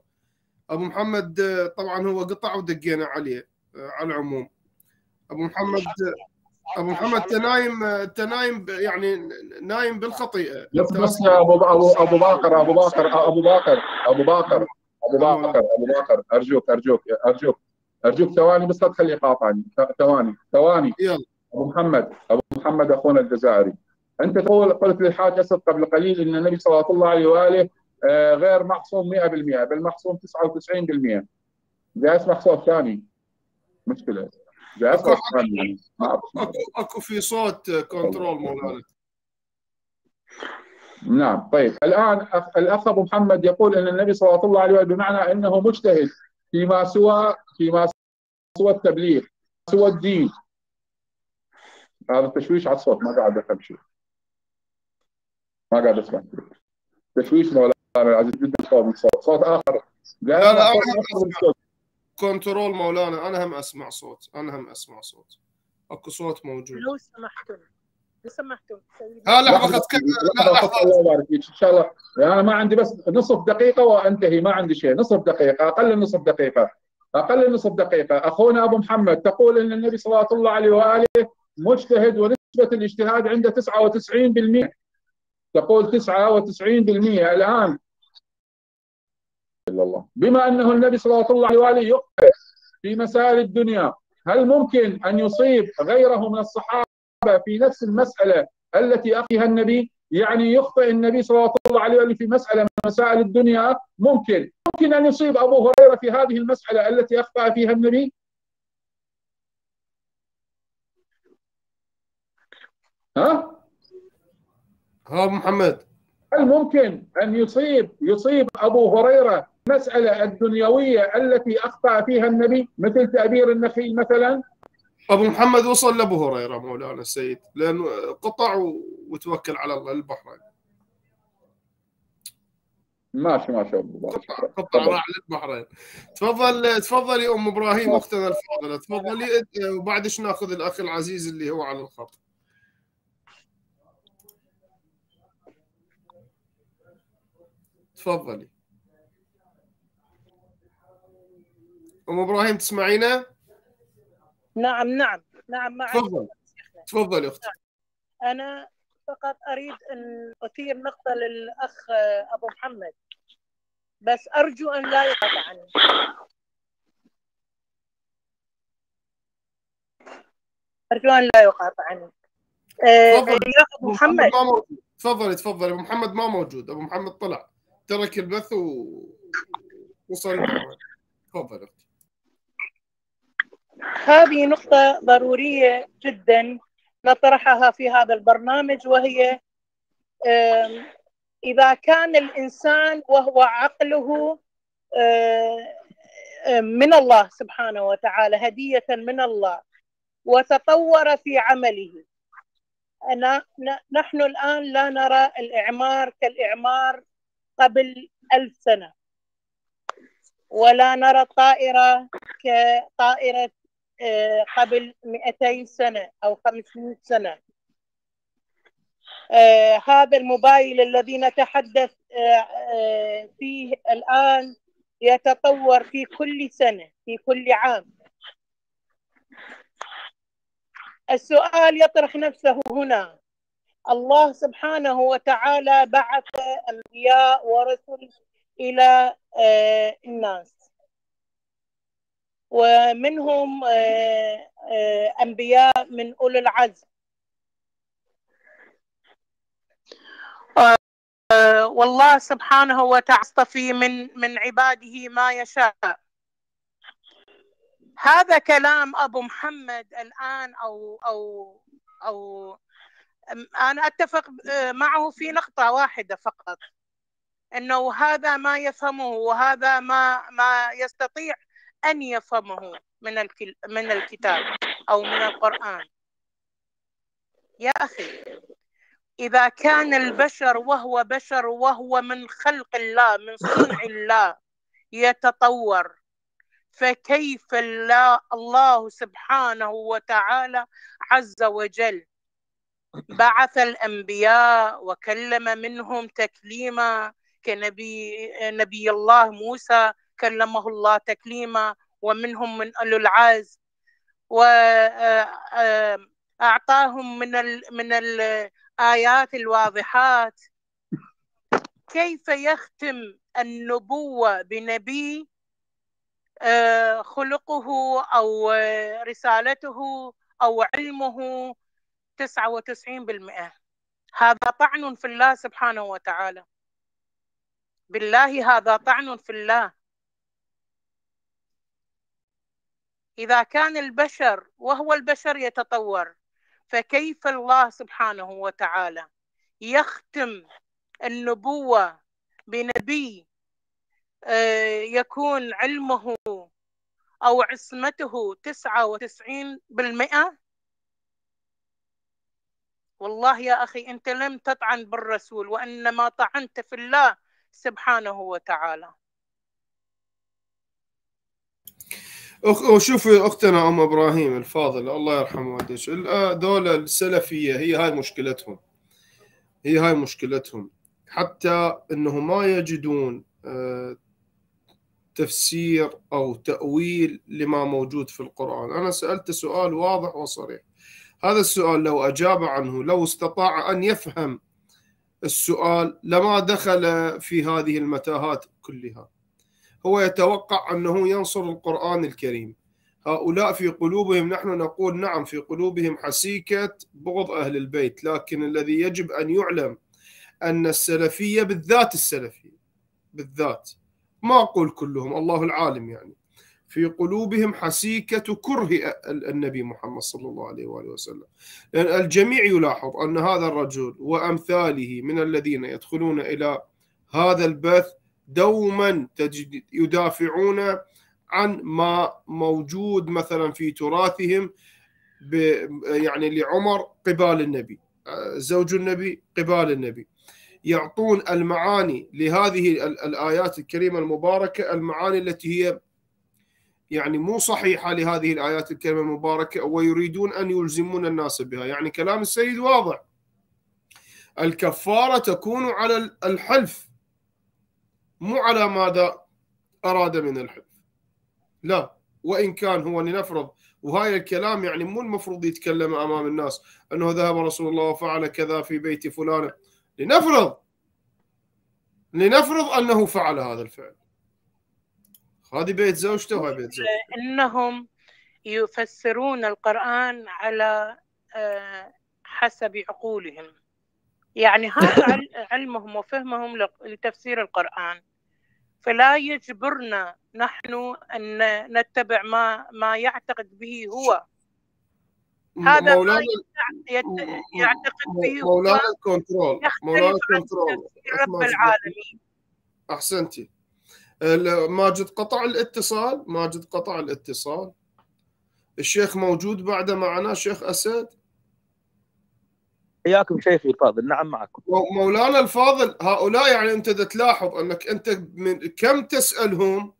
أبو محمد آه، طبعا هو قطع ودقينا عليه آه، على العموم. أبو محمد أبو محمد أنت نايم أنت نايم ب- يعني نايم بالخطيئة. بس بس يا ابو ابو أبو باكر أبو باكر أبو باكر أبو باكر أبو باكر أبو باكر. أرجوك أرجوك أرجوك. أرجوك ثواني بس لا تخليه يقاطعني ثواني ثواني. يلا. أبو محمد أبو محمد أخونا الجزائري. أنت تقول قلت للحاج اسد قبل قليل إن النبي صلى الله عليه وآله آه، غير معصوم 100% بل معصوم 99% جاي اسمع صوت ثاني. مشكلة. اسمع صوت ثاني. اكو اكو في صوت آه، كنترول مولانا نعم طيب. الآن الأخ أبو محمد يقول إن النبي صلى الله عليه وسلم بمعنى إنه مجتهد فيما سوى فيما سوى التبليغ سوى الدين. هذا تشويش على الصوت ما قاعد أفهم شيء. ما قاعد اسمع تشويش مولانا. العزيز جدا صوت صوت صوت آخر. لا، لا،. كنترول مولانا أنا هم أسمع صوت. أنا هم أسمع صوت. أكو صوت موجود. لو سمحتم. لو سمحتم. سيدي ها لحظة لحظة، لحظة، الله يبارك فيك. إن شاء الله. أنا ما عندي بس نصف دقيقة وأنتهي. ما عندي شيء. نصف دقيقة أقل من نصف دقيقة. أقل من نصف دقيقة. أخونا أبو محمد تقول إن النبي صلى الله عليه وآله مجتهد ونسبة الاجتهاد عنده 99% تقول 99% الآن. إلا الله. بما أنه النبي صلى الله عليه وآله يخطئ في مسائل الدنيا هل ممكن أن يصيب غيره من الصحابة في نفس المسألة التي أخيها النبي؟ يعني يخطئ النبي صلى الله عليه وسلم في مسألة من مسائل الدنيا؟ ممكن. ممكن أن يصيب أبو هريرة في هذه المسألة التي أخطأ فيها النبي؟ ها؟ ها محمد. هل ممكن أن يصيب يصيب أبو هريرة المسألة الدنيوية التي أخطأ فيها النبي مثل تأبير النخيل مثلا؟ أبو محمد وصل لأبو هريرة مولانا السيد لأنه قطع وتوكل على الله البحرين. ماشي ما شاء الله قطع قطع راح للبحرين. تفضل تفضلي أم إبراهيم أختنا الفاضلة. تفضلي أنت- وبعدش نأخذ الأخ العزيز اللي هو على الخط. تفضلي. أم إبراهيم تسمعينا؟ نعم نعم نعم معك. تفضل. تفضلي أختي. أنا فقط أريد أن أثير نقطة للأخ أبو محمد بس أرجو أن لا يقطع عني أرجو أن لا يقاطع عني آه، تفضل. محمد تفضلي تفضلي. أبو محمد ما موجود. أبو محمد طلع. ترك البث و وصل البحرين تفضلي أختي هذه نقطة ضرورية جدا نطرحها في هذا البرنامج وهي إذا كان الإنسان وهو عقله من الله سبحانه وتعالى هدية من الله وتطور في عمله. أنا نحن الآن لا نرى الإعمار كالإعمار قبل ألف سنة. ولا نرى الطائرة كطائرة آه، قبل 200 سنة أو 500 سنة. آه، هذا الموبايل الذي نتحدث آه، فيه الآن يتطور في كل سنة في كل عام. السؤال يطرح نفسه هنا. الله سبحانه وتعالى بعث أنبياء ورسل إلى آه، الناس. ومنهم آه، آه، أنبياء من أولي العزم. والله سبحانه وتعالى يصطفي من من عباده ما يشاء. هذا كلام أبو محمد الآن أو أو أو أنا أتفق آه، معه في نقطة واحدة فقط إنه هذا ما يفهمه وهذا ما ما يستطيع أن يفهمه من من الكتاب أو من القرآن. يا أخي إذا كان البشر وهو بشر وهو من خلق الله من صنع الله يتطور فكيف الله سبحانه وتعالى عز وجل بعث الأنبياء وكلم منهم تكليما كنبي نبي الله موسى كلمه الله تكليما ومنهم من اولي العزم واعطاهم من ال من الآيات الواضحات. كيف يختم النبوة بنبي آه، خلقه أو آه، رسالته أو علمه تسعة وتسعين بالمئة. هذا طعن في الله سبحانه وتعالى. بالله هذا طعن في الله. إذا كان البشر وهو البشر يتطور فكيف الله سبحانه وتعالى يختم النبوة بنبي آه، يكون علمه أو عصمته تسعة وتسعين بالمئة؟ والله يا أخي أنت لم تطعن بالرسول وإنما طعنت في الله سبحانه وتعالى. أخ... وشوفي أختنا أم إبراهيم الفاضله الله يرحم والديك ال- دول السلفية هي هاي مشكلتهم. هي هاي مشكلتهم. حتى انه ما يجدون آه، تفسير أو تأويل لما موجود في القرآن. أنا سألت سؤال واضح وصريح. هذا السؤال لو أجاب عنه لو استطاع أن يفهم السؤال لما دخل في هذه المتاهات كلها. هو يتوقع أنه ينصر القرآن الكريم. هؤلاء في قلوبهم نحن نقول نعم في قلوبهم حسيكة بغض أهل البيت لكن الذي يجب أن يعلم أن السلفية بالذات السلفية بالذات ما أقول كلهم الله العالم يعني. في قلوبهم حسيكة كره النبي محمد صلى الله عليه وآله وسلم. لأن الجميع يلاحظ أن هذا الرجل وأمثاله من الذين يدخلون إلى هذا البث دوما تجد يدافعون عن ما موجود مثلا في تراثهم يعني لعمر قبال النبي. زوج النبي قبال النبي. يعطون المعاني لهذه ال- الآيات الكريمة المباركة المعاني التي هي يعني مو صحيحة لهذه الآيات الكريمة المباركة ويريدون أن يلزمون الناس بها. يعني كلام السيد واضح. الكفارة تكون على الحلف مو على ماذا أراد من الحلف. لا وإن كان هو لنفرض. وهاي الكلام يعني مو المفروض يتكلم أمام الناس. أنه ذهب رسول الله وفعل كذا في بيت فلان. لنفرض! لنفرض أنه فعل هذا الفعل. هذه بيت زوجته وهاي بيت زوجته إنهم يفسرون القرآن على آه، حسب عقولهم. يعني هذا عل- علمهم وفهمهم لتفسير القرآن. فلا يجبرنا نحن أن نتبع ما ما يعتقد به هو. هذا مولانا يعتقد به هو. مولانا الكنترول مولانا الكنترول. رب. العالمين. أحسنتي. ماجد قطع الاتصال ماجد قطع الاتصال. الشيخ موجود بعده معنا شيخ أسد؟ حياكم شيخي الفاضل نعم معكم. مو- مولانا الفاضل هؤلاء يعني أنت تلاحظ أنك أنت من كم تسألهم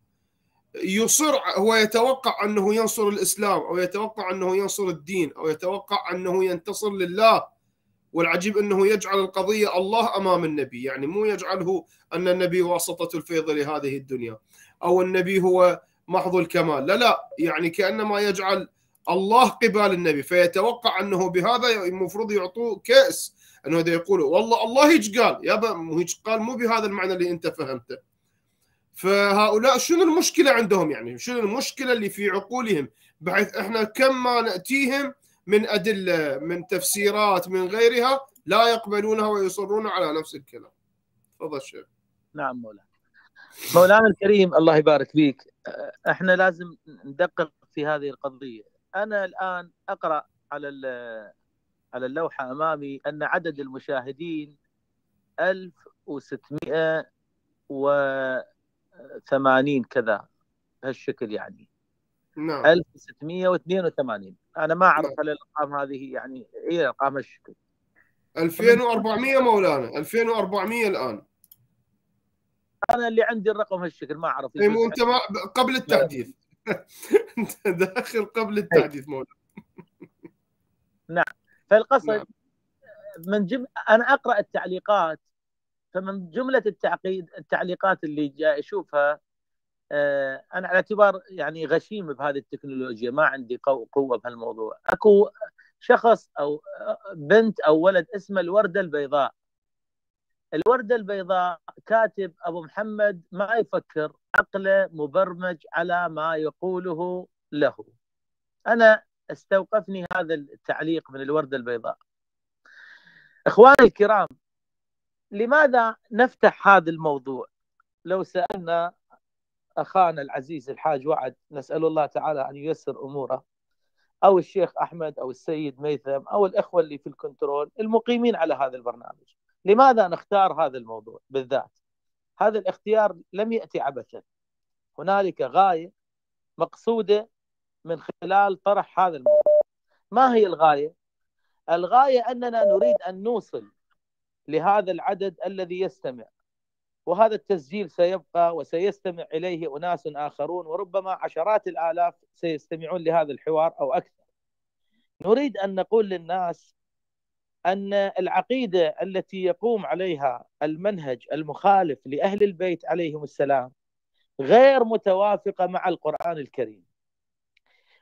يصر هو يتوقع أنه ينصر الإسلام أو يتوقع أنه ينصر الدين أو يتوقع أنه ينتصر لله. والعجيب أنه يجعل القضية الله أمام النبي يعني مو يجعله أن النبي واسطة الفيض لهذه الدنيا أو النبي هو محض الكمال لا لا يعني كأنما يجعل الله قبال النبي فيتوقع أنه بهذا المفروض يعطوه كأس أنه هذا يقول والله الله هيك قال يابا هيك قال مو بهذا المعنى اللي أنت فهمته. فهؤلاء شنو المشكلة عندهم يعني؟ شنو المشكلة اللي في عقولهم؟ بحيث إحنا كم ما نأتيهم من أدلة من تفسيرات من غيرها لا يقبلونها ويصرون على نفس الكلام. تفضل شيخ. نعم مولانا. مولانا الكريم الله يبارك فيك. إحنا لازم ندقق في هذه القضية. أنا الآن أقرأ على على اللوحة أمامي أن عدد المشاهدين 1680 كذا بهالشكل يعني. نعم. 1682 أنا ما أعرف هل الأرقام هذه يعني هي أرقام هالشكل 2400 مولانا 2400 الآن. أنا اللي عندي الرقم هالشكل ما أعرف. اي مو أنت ما قبل التحديث. أنت داخل قبل التحديث مولانا. فالقصد نعم. من جم... أنا أقرأ التعليقات فمن جملة التعقيد التعليقات اللي جاي أشوفها أنا على اعتبار يعني غشيم بهذه التكنولوجيا ما عندي قو- قوة بهالموضوع. أكو شخص أو بنت أو ولد اسمه الوردة البيضاء. الوردة البيضاء كاتب أبو محمد ما يفكر عقله مبرمج على ما يقوله له. أنا استوقفني هذا التعليق من الوردة البيضاء. إخواني الكرام لماذا نفتح هذا الموضوع؟ لو سألنا أخانا العزيز الحاج وعد نسأل الله تعالى أن ييسر أموره. أو الشيخ أحمد أو السيد ميثم أو الإخوة اللي في الكنترول المقيمين على هذا البرنامج. لماذا نختار هذا الموضوع بالذات؟ هذا الاختيار لم يأتي عبثا. هنالك غاية مقصودة من خلال طرح هذا الموضوع. ما هي الغاية؟ الغاية أننا نريد أن نوصل لهذا العدد الذي يستمع. وهذا التسجيل سيبقى وسيستمع إليه أناس آخرون وربما عشرات الآلاف سيستمعون لهذا الحوار أو أكثر. نريد أن نقول للناس أن العقيدة التي يقوم عليها المنهج المخالف لأهل البيت عليهم السلام غير متوافقة مع القرآن الكريم.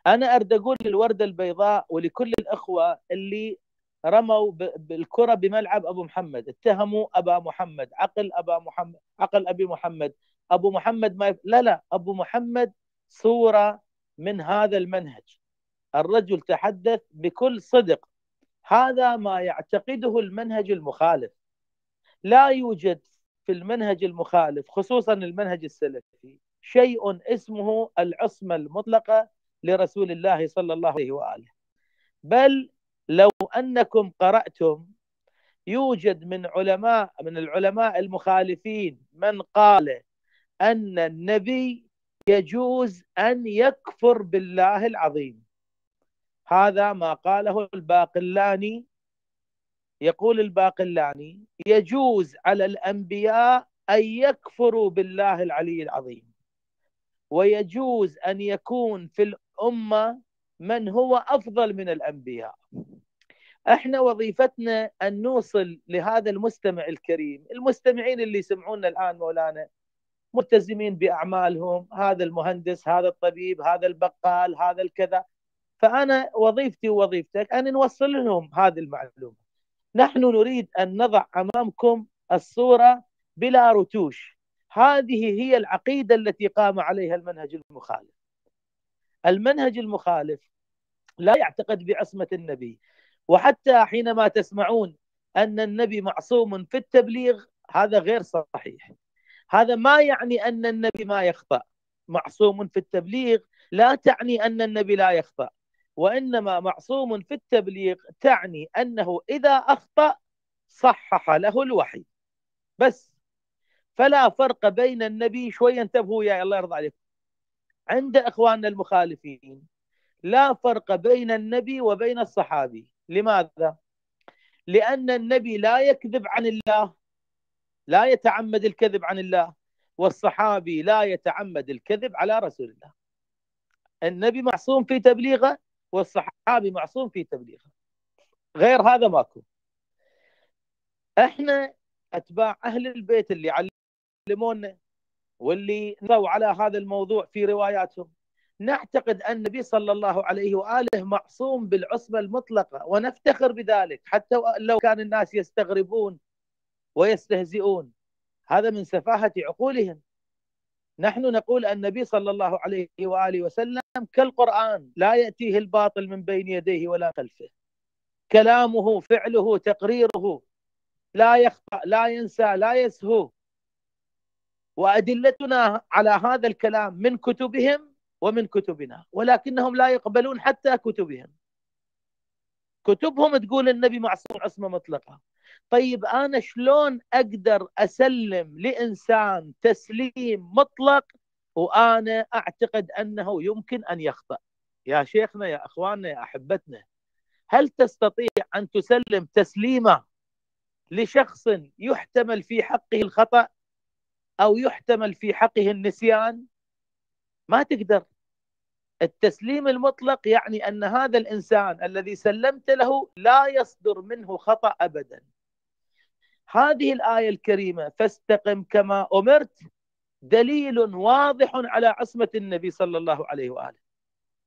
أنا اريد أقول للوردة البيضاء ولكل الأخوة اللي رموا بالكرة بملعب أبو محمد اتهموا أبا محمد عقل أبا محمد عقل أبي محمد. أبو محمد ما يف... لا لا أبو محمد صورة من هذا المنهج. الرجل تحدث بكل صدق. هذا ما يعتقده المنهج المخالف. لا يوجد في المنهج المخالف خصوصا المنهج السلفي شيء اسمه العصمة المطلقة لرسول الله صلى الله عليه وآله. بل لو أنكم قرأتم يوجد من علماء من العلماء المخالفين من قال أن النبي يجوز أن يكفر بالله العظيم. هذا ما قاله الباقلاني. يقول الباقلاني يجوز على الأنبياء أن يكفروا بالله العلي العظيم. ويجوز أن يكون في الأمة من هو أفضل من الأنبياء. إحنا وظيفتنا أن نوصل لهذا المستمع الكريم. المستمعين اللي يسمعونا الآن مولانا ملتزمين بأعمالهم هذا المهندس هذا الطبيب هذا البقال هذا الكذا. فأنا وظيفتي ووظيفتك أن نوصل لهم هذه المعلومة. نحن نريد أن نضع أمامكم الصورة بلا رتوش. هذه هي العقيدة التي قام عليها المنهج المخالف. المنهج المخالف لا يعتقد بعصمة النبي. وحتى حينما تسمعون أن النبي معصوم في التبليغ هذا غير صحيح. هذا ما يعني أن النبي ما يخطأ. معصوم في التبليغ لا تعني أن النبي لا يخطأ. وإنما معصوم في التبليغ تعني أنه إذا أخطأ صحح له الوحي. بس. فلا فرق بين النبي شوي انتبهوا يا الله يرضى عليكم. عند إخواننا المخالفين لا فرق بين النبي وبين الصحابي. لماذا؟ لأن النبي لا يكذب عن الله لا يتعمد الكذب عن الله والصحابي لا يتعمد الكذب على رسول الله. النبي معصوم في تبليغه والصحابي معصوم في تبليغه. غير هذا ماكو. إحنا أتباع أهل البيت اللي علمونا واللي نروا على هذا الموضوع في رواياتهم. نعتقد أن النبي صلى الله عليه وآله معصوم بالعصمة المطلقة ونفتخر بذلك حتى لو كان الناس يستغربون ويستهزئون. هذا من سفاهة عقولهم. نحن نقول أن النبي صلى الله عليه وآله وسلم كالقرآن لا يأتيه الباطل من بين يديه ولا خلفه. كلامه فعله تقريره لا يخطأ لا ينسى لا يسهو. وأدلتنا على هذا الكلام من كتبهم ومن كتبنا ولكنهم لا يقبلون حتى كتبهم. كتبهم تقول النبي معصوم عصمة مطلقة. طيب أنا شلون أقدر أسلم لإنسان تسليم مطلق وأنا أعتقد أنه يمكن أن يخطأ؟ يا شيخنا يا أخواننا يا أحبتنا هل تستطيع أن تسلم تسليمة لشخص يحتمل في حقه الخطأ أو يحتمل في حقه النسيان؟ ما تقدر. التسليم المطلق يعني أن هذا الإنسان الذي سلمت له لا يصدر منه خطأ أبدا. هذه الآية الكريمة فاستقم كما أمرت دليل واضح على عصمة النبي صلى الله عليه وآله.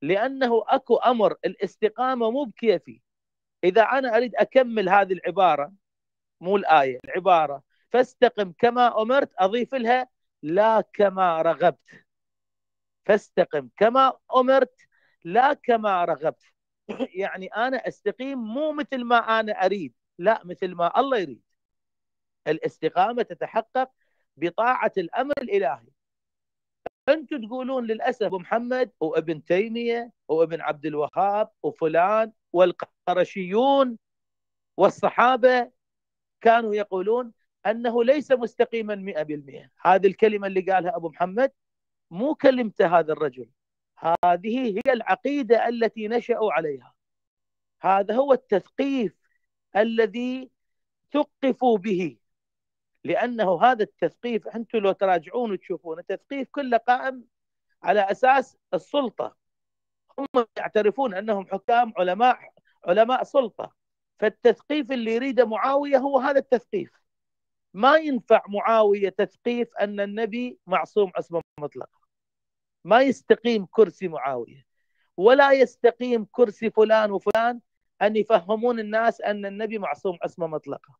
لأنه أكو أمر الاستقامة مو بكيفي. إذا أنا أريد أكمل هذه العبارة مو الآية العبارة فاستقم كما أمرت أضيف لها لا كما رغبت. فاستقم. كما أمرت لا كما رغبت. يعني أنا أستقيم مو مثل ما أنا أريد. لا مثل ما الله يريد. الاستقامة تتحقق بطاعة الأمر الإلهي. أنتم تقولون للأسف أبو محمد وابن تيمية وابن عبد الوهاب وفلان والقرشيون والصحابة كانوا يقولون أنه ليس مستقيما مئة بالمئة. هذه الكلمة اللي قالها أبو محمد مو كلمته هذا الرجل. هذه هي العقيدة التي نشأوا عليها. هذا هو التثقيف الذي ثقفوا به. لأنه هذا التثقيف أنتم لو تراجعون وتشوفون التثقيف كله قائم على أساس السلطة. هم يعترفون أنهم حكام علماء علماء سلطة. فالتثقيف اللي يريده معاوية هو هذا التثقيف. ما ينفع معاوية تثقيف أن النبي معصوم عصمة مطلقة. ما يستقيم كرسي معاوية ولا يستقيم كرسي فلان وفلان أن يفهمون الناس أن النبي معصوم عصمة مطلقة.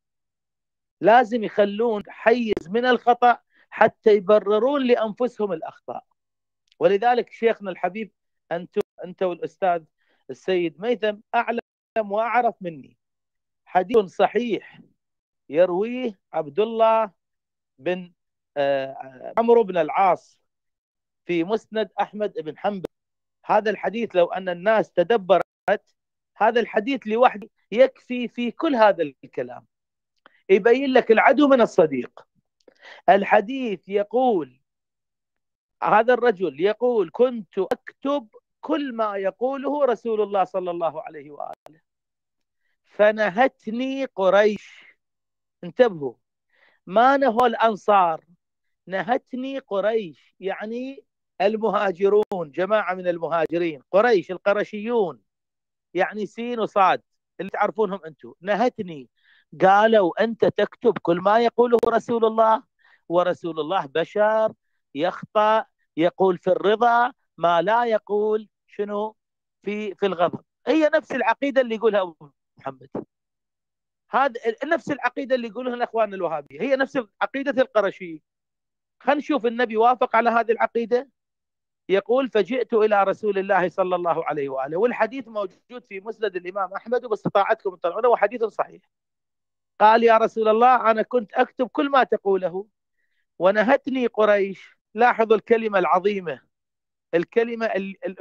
لازم يخلون حيز من الخطأ حتى يبررون لأنفسهم الأخطاء. ولذلك شيخنا الحبيب أنت أنت والأستاذ السيد ميثم أعلم وأعرف مني. حديث صحيح يرويه عبد الله بن آه، عمرو بن العاص. في مسند أحمد بن حنبل. هذا الحديث لو أن الناس تدبرت هذا الحديث لوحده يكفي في كل هذا الكلام. يبين لك العدو من الصديق. الحديث يقول هذا الرجل يقول كنت أكتب كل ما يقوله رسول الله صلى الله عليه وآله. فنهتني قريش. انتبهوا. ما نهوا الأنصار؟ نهتني قريش. يعني المهاجرون جماعة من المهاجرين قريش القرشيون يعني سين وصاد اللي تعرفونهم أنتم نهتني. قالوا أنت تكتب كل ما يقوله رسول الله ورسول الله بشر يخطأ يقول في الرضا ما لا يقول شنو؟ في في الغضب. هي نفس العقيدة اللي يقولها أبو محمد. هذا نفس العقيدة اللي يقولونها الأخوان الوهابية. هي نفس عقيدة القرشي خلينا نشوف النبي وافق على هذه العقيدة؟ يقول فجئت إلى رسول الله صلى الله عليه وآله. والحديث موجود في مسند الإمام أحمد وباستطاعتكم تطلعونه وحديث صحيح. قال يا رسول الله أنا كنت أكتب كل ما تقوله. ونهتني قريش. لاحظوا الكلمة العظيمة. الكلمة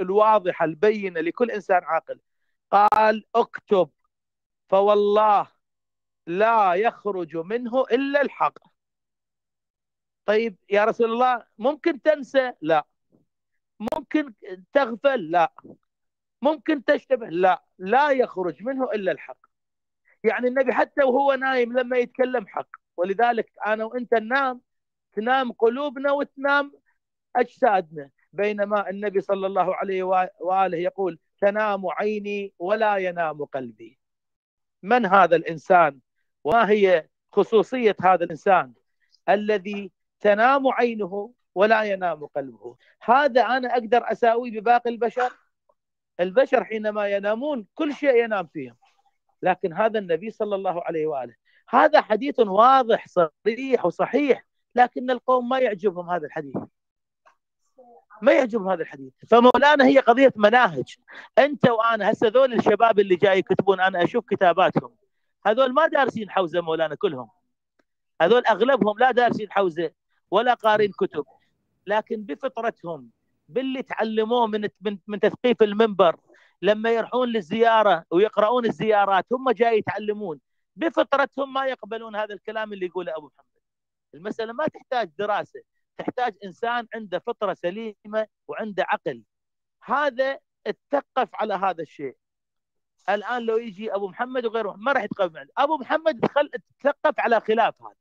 الواضحة البينة لكل إنسان عاقل. قال اكتب. فوالله لا يخرج منه إلا الحق. طيب يا رسول الله ممكن تنسى؟ لا. ممكن تغفل؟ لا. ممكن تشتبه؟ لا. لا يخرج منه إلا الحق. يعني النبي حتى وهو نايم لما يتكلم حق. ولذلك أنا وأنت ننام تنام قلوبنا وتنام أجسادنا. بينما النبي صلى الله عليه وآله يقول تنام عيني ولا ينام قلبي. من هذا الإنسان؟ وما هي خصوصية هذا الإنسان؟ الذي تنام عينه ولا ينام قلبه. هذا أنا أقدر أساوي بباقي البشر؟ البشر حينما ينامون كل شيء ينام فيهم. لكن هذا النبي صلى الله عليه وآله. هذا حديث واضح صريح وصحيح لكن القوم ما يعجبهم هذا الحديث. ما يعجبهم هذا الحديث. فمولانا هي قضية مناهج. أنت وأنا هسه ذول الشباب اللي جاي يكتبون أنا أشوف كتاباتهم. هذول ما دارسين حوزة مولانا كلهم. هذول أغلبهم لا دارسين حوزة ولا قارين كتب. لكن بفطرتهم باللي تعلموه من من تثقيف المنبر لما يروحون للزيارة ويقرؤون الزيارات هم جاي يتعلمون. بفطرتهم ما يقبلون هذا الكلام اللي يقوله أبو محمد. المسألة ما تحتاج دراسة تحتاج إنسان عنده فطرة سليمة وعنده عقل. هذا اتثقف على هذا الشيء. الآن لو يجي أبو محمد وغيره ما راح يتقبل أبو محمد تثقف على خلاف هذا.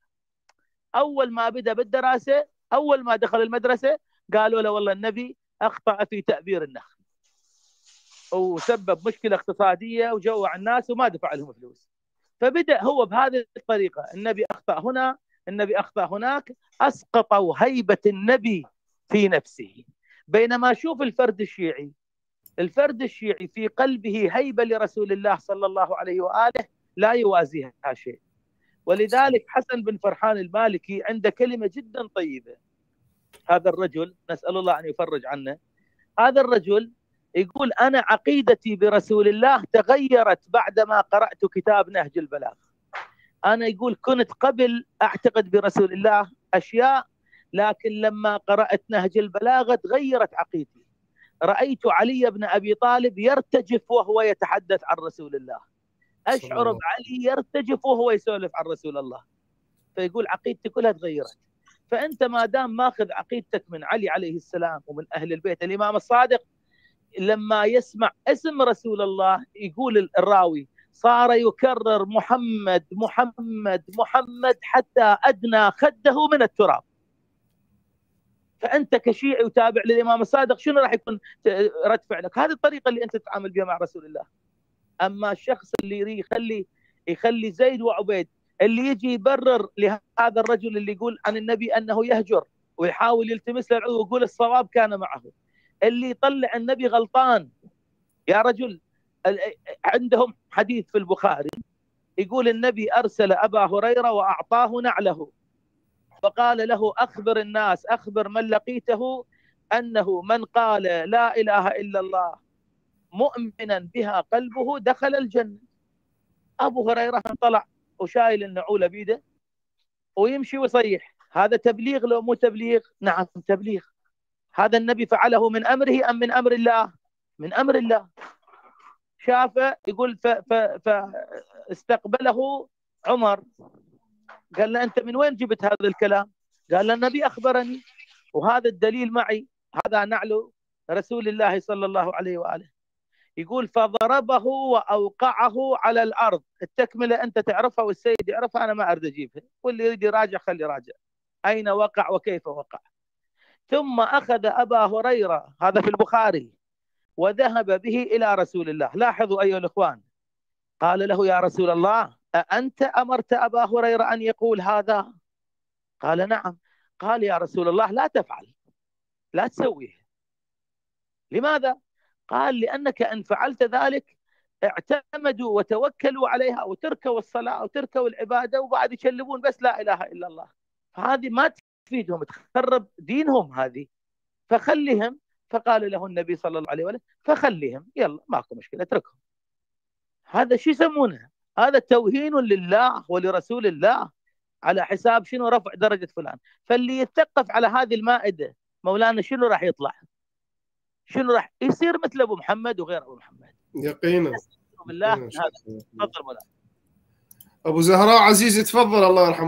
أول ما بدا بالدراسة أول ما دخل المدرسة قالوا له والله النبي أخطأ في تأبير النخل. وسبب مشكلة اقتصادية وجوع الناس وما دفع لهم فلوس. فبدأ هو بهذه الطريقة. النبي أخطأ هنا النبي أخطأ هناك اسقطوا هيبة النبي في نفسه. بينما شوف الفرد الشيعي. الفرد الشيعي في قلبه هيبة لرسول الله صلى الله عليه وآله لا يوازيها شيء. ولذلك حسن بن فرحان المالكي عنده كلمة جدا طيبة. هذا الرجل نسأل الله أن يفرج عنه. هذا الرجل يقول أنا عقيدتي برسول الله تغيرت بعدما قرأت كتاب نهج البلاغه أنا يقول كنت قبل أعتقد برسول الله أشياء لكن لما قرأت نهج البلاغه تغيرت عقيدتي. رأيت علي بن أبي طالب يرتجف وهو يتحدث عن رسول الله. أشعر بعلي يرتجف وهو يسولف عن رسول الله فيقول عقيدتي كلها تغيرت فأنت ما دام ماخذ عقيدتك من علي عليه السلام ومن أهل البيت الإمام الصادق لما يسمع اسم رسول الله يقول الراوي صار يكرر محمد محمد محمد حتى أدنى خده من التراب فأنت كشيعي وتابع للإمام الصادق شنو راح يكون رد فعلك؟ هذه الطريقة اللي أنت تتعامل بها مع رسول الله. أما الشخص اللي يخلي يخلي زيد وعبيد اللي يجي يبرر لهذا الرجل اللي يقول عن النبي أنه يهجر ويحاول يلتمس له العذر ويقول الصواب كان معه. اللي يطلع النبي غلطان. يا رجل عندهم حديث في البخاري يقول النبي أرسل أبا هريرة وأعطاه نعله. فقال له أخبر الناس أخبر من لقيته أنه من قال لا إله إلا الله. مؤمنا بها قلبه دخل الجنة. أبو هريرة طلع وشايل النعولة بيده ويمشي ويصيح. هذا تبليغ لو مو تبليغ؟ نعم تبليغ. هذا النبي فعله من أمره أم من أمر الله؟ من أمر الله. شافه يقول فاستقبله عمر. قال له أنت من وين جبت هذا الكلام؟ قال له النبي أخبرني. وهذا الدليل معي. هذا نعل رسول الله صلى الله عليه وآله. يقول فضربه وأوقعه على الأرض. التكملة أنت تعرفها والسيد يعرفها أنا ما أريد أجيبها. واللي يريد يراجع خلي يراجع. أين وقع وكيف وقع؟ ثم أخذ أبا هريرة هذا في البخاري وذهب به إلى رسول الله. لاحظوا أيها الإخوان قال له يا رسول الله أأنت أمرت أبا هريرة أن يقول هذا؟ قال نعم. قال يا رسول الله لا تفعل لا تسويه. لماذا؟ قال لأنك إن فعلت ذلك اعتمدوا وتوكلوا عليها وتركوا الصلاة وتركوا العبادة وبعد يشلبون بس لا إله إلا الله. فهذه ما تفيدهم تخرب دينهم هذه. فخلهم فقال له النبي صلى الله عليه وسلم فخلهم يلا ماكو مشكلة اتركهم. هذا شو يسمونه؟ هذا توهين لله ولرسول الله على حساب شنو؟ رفع درجة فلان. فاللي يتثقف على هذه المائدة مولانا شنو راح يطلع؟ شنو راح يصير مثل أبو محمد وغير أبو محمد. يقينا. بالله. هذا. تفضل مولانا. أبو زهراء عزيزي تفضل الله يرحمه.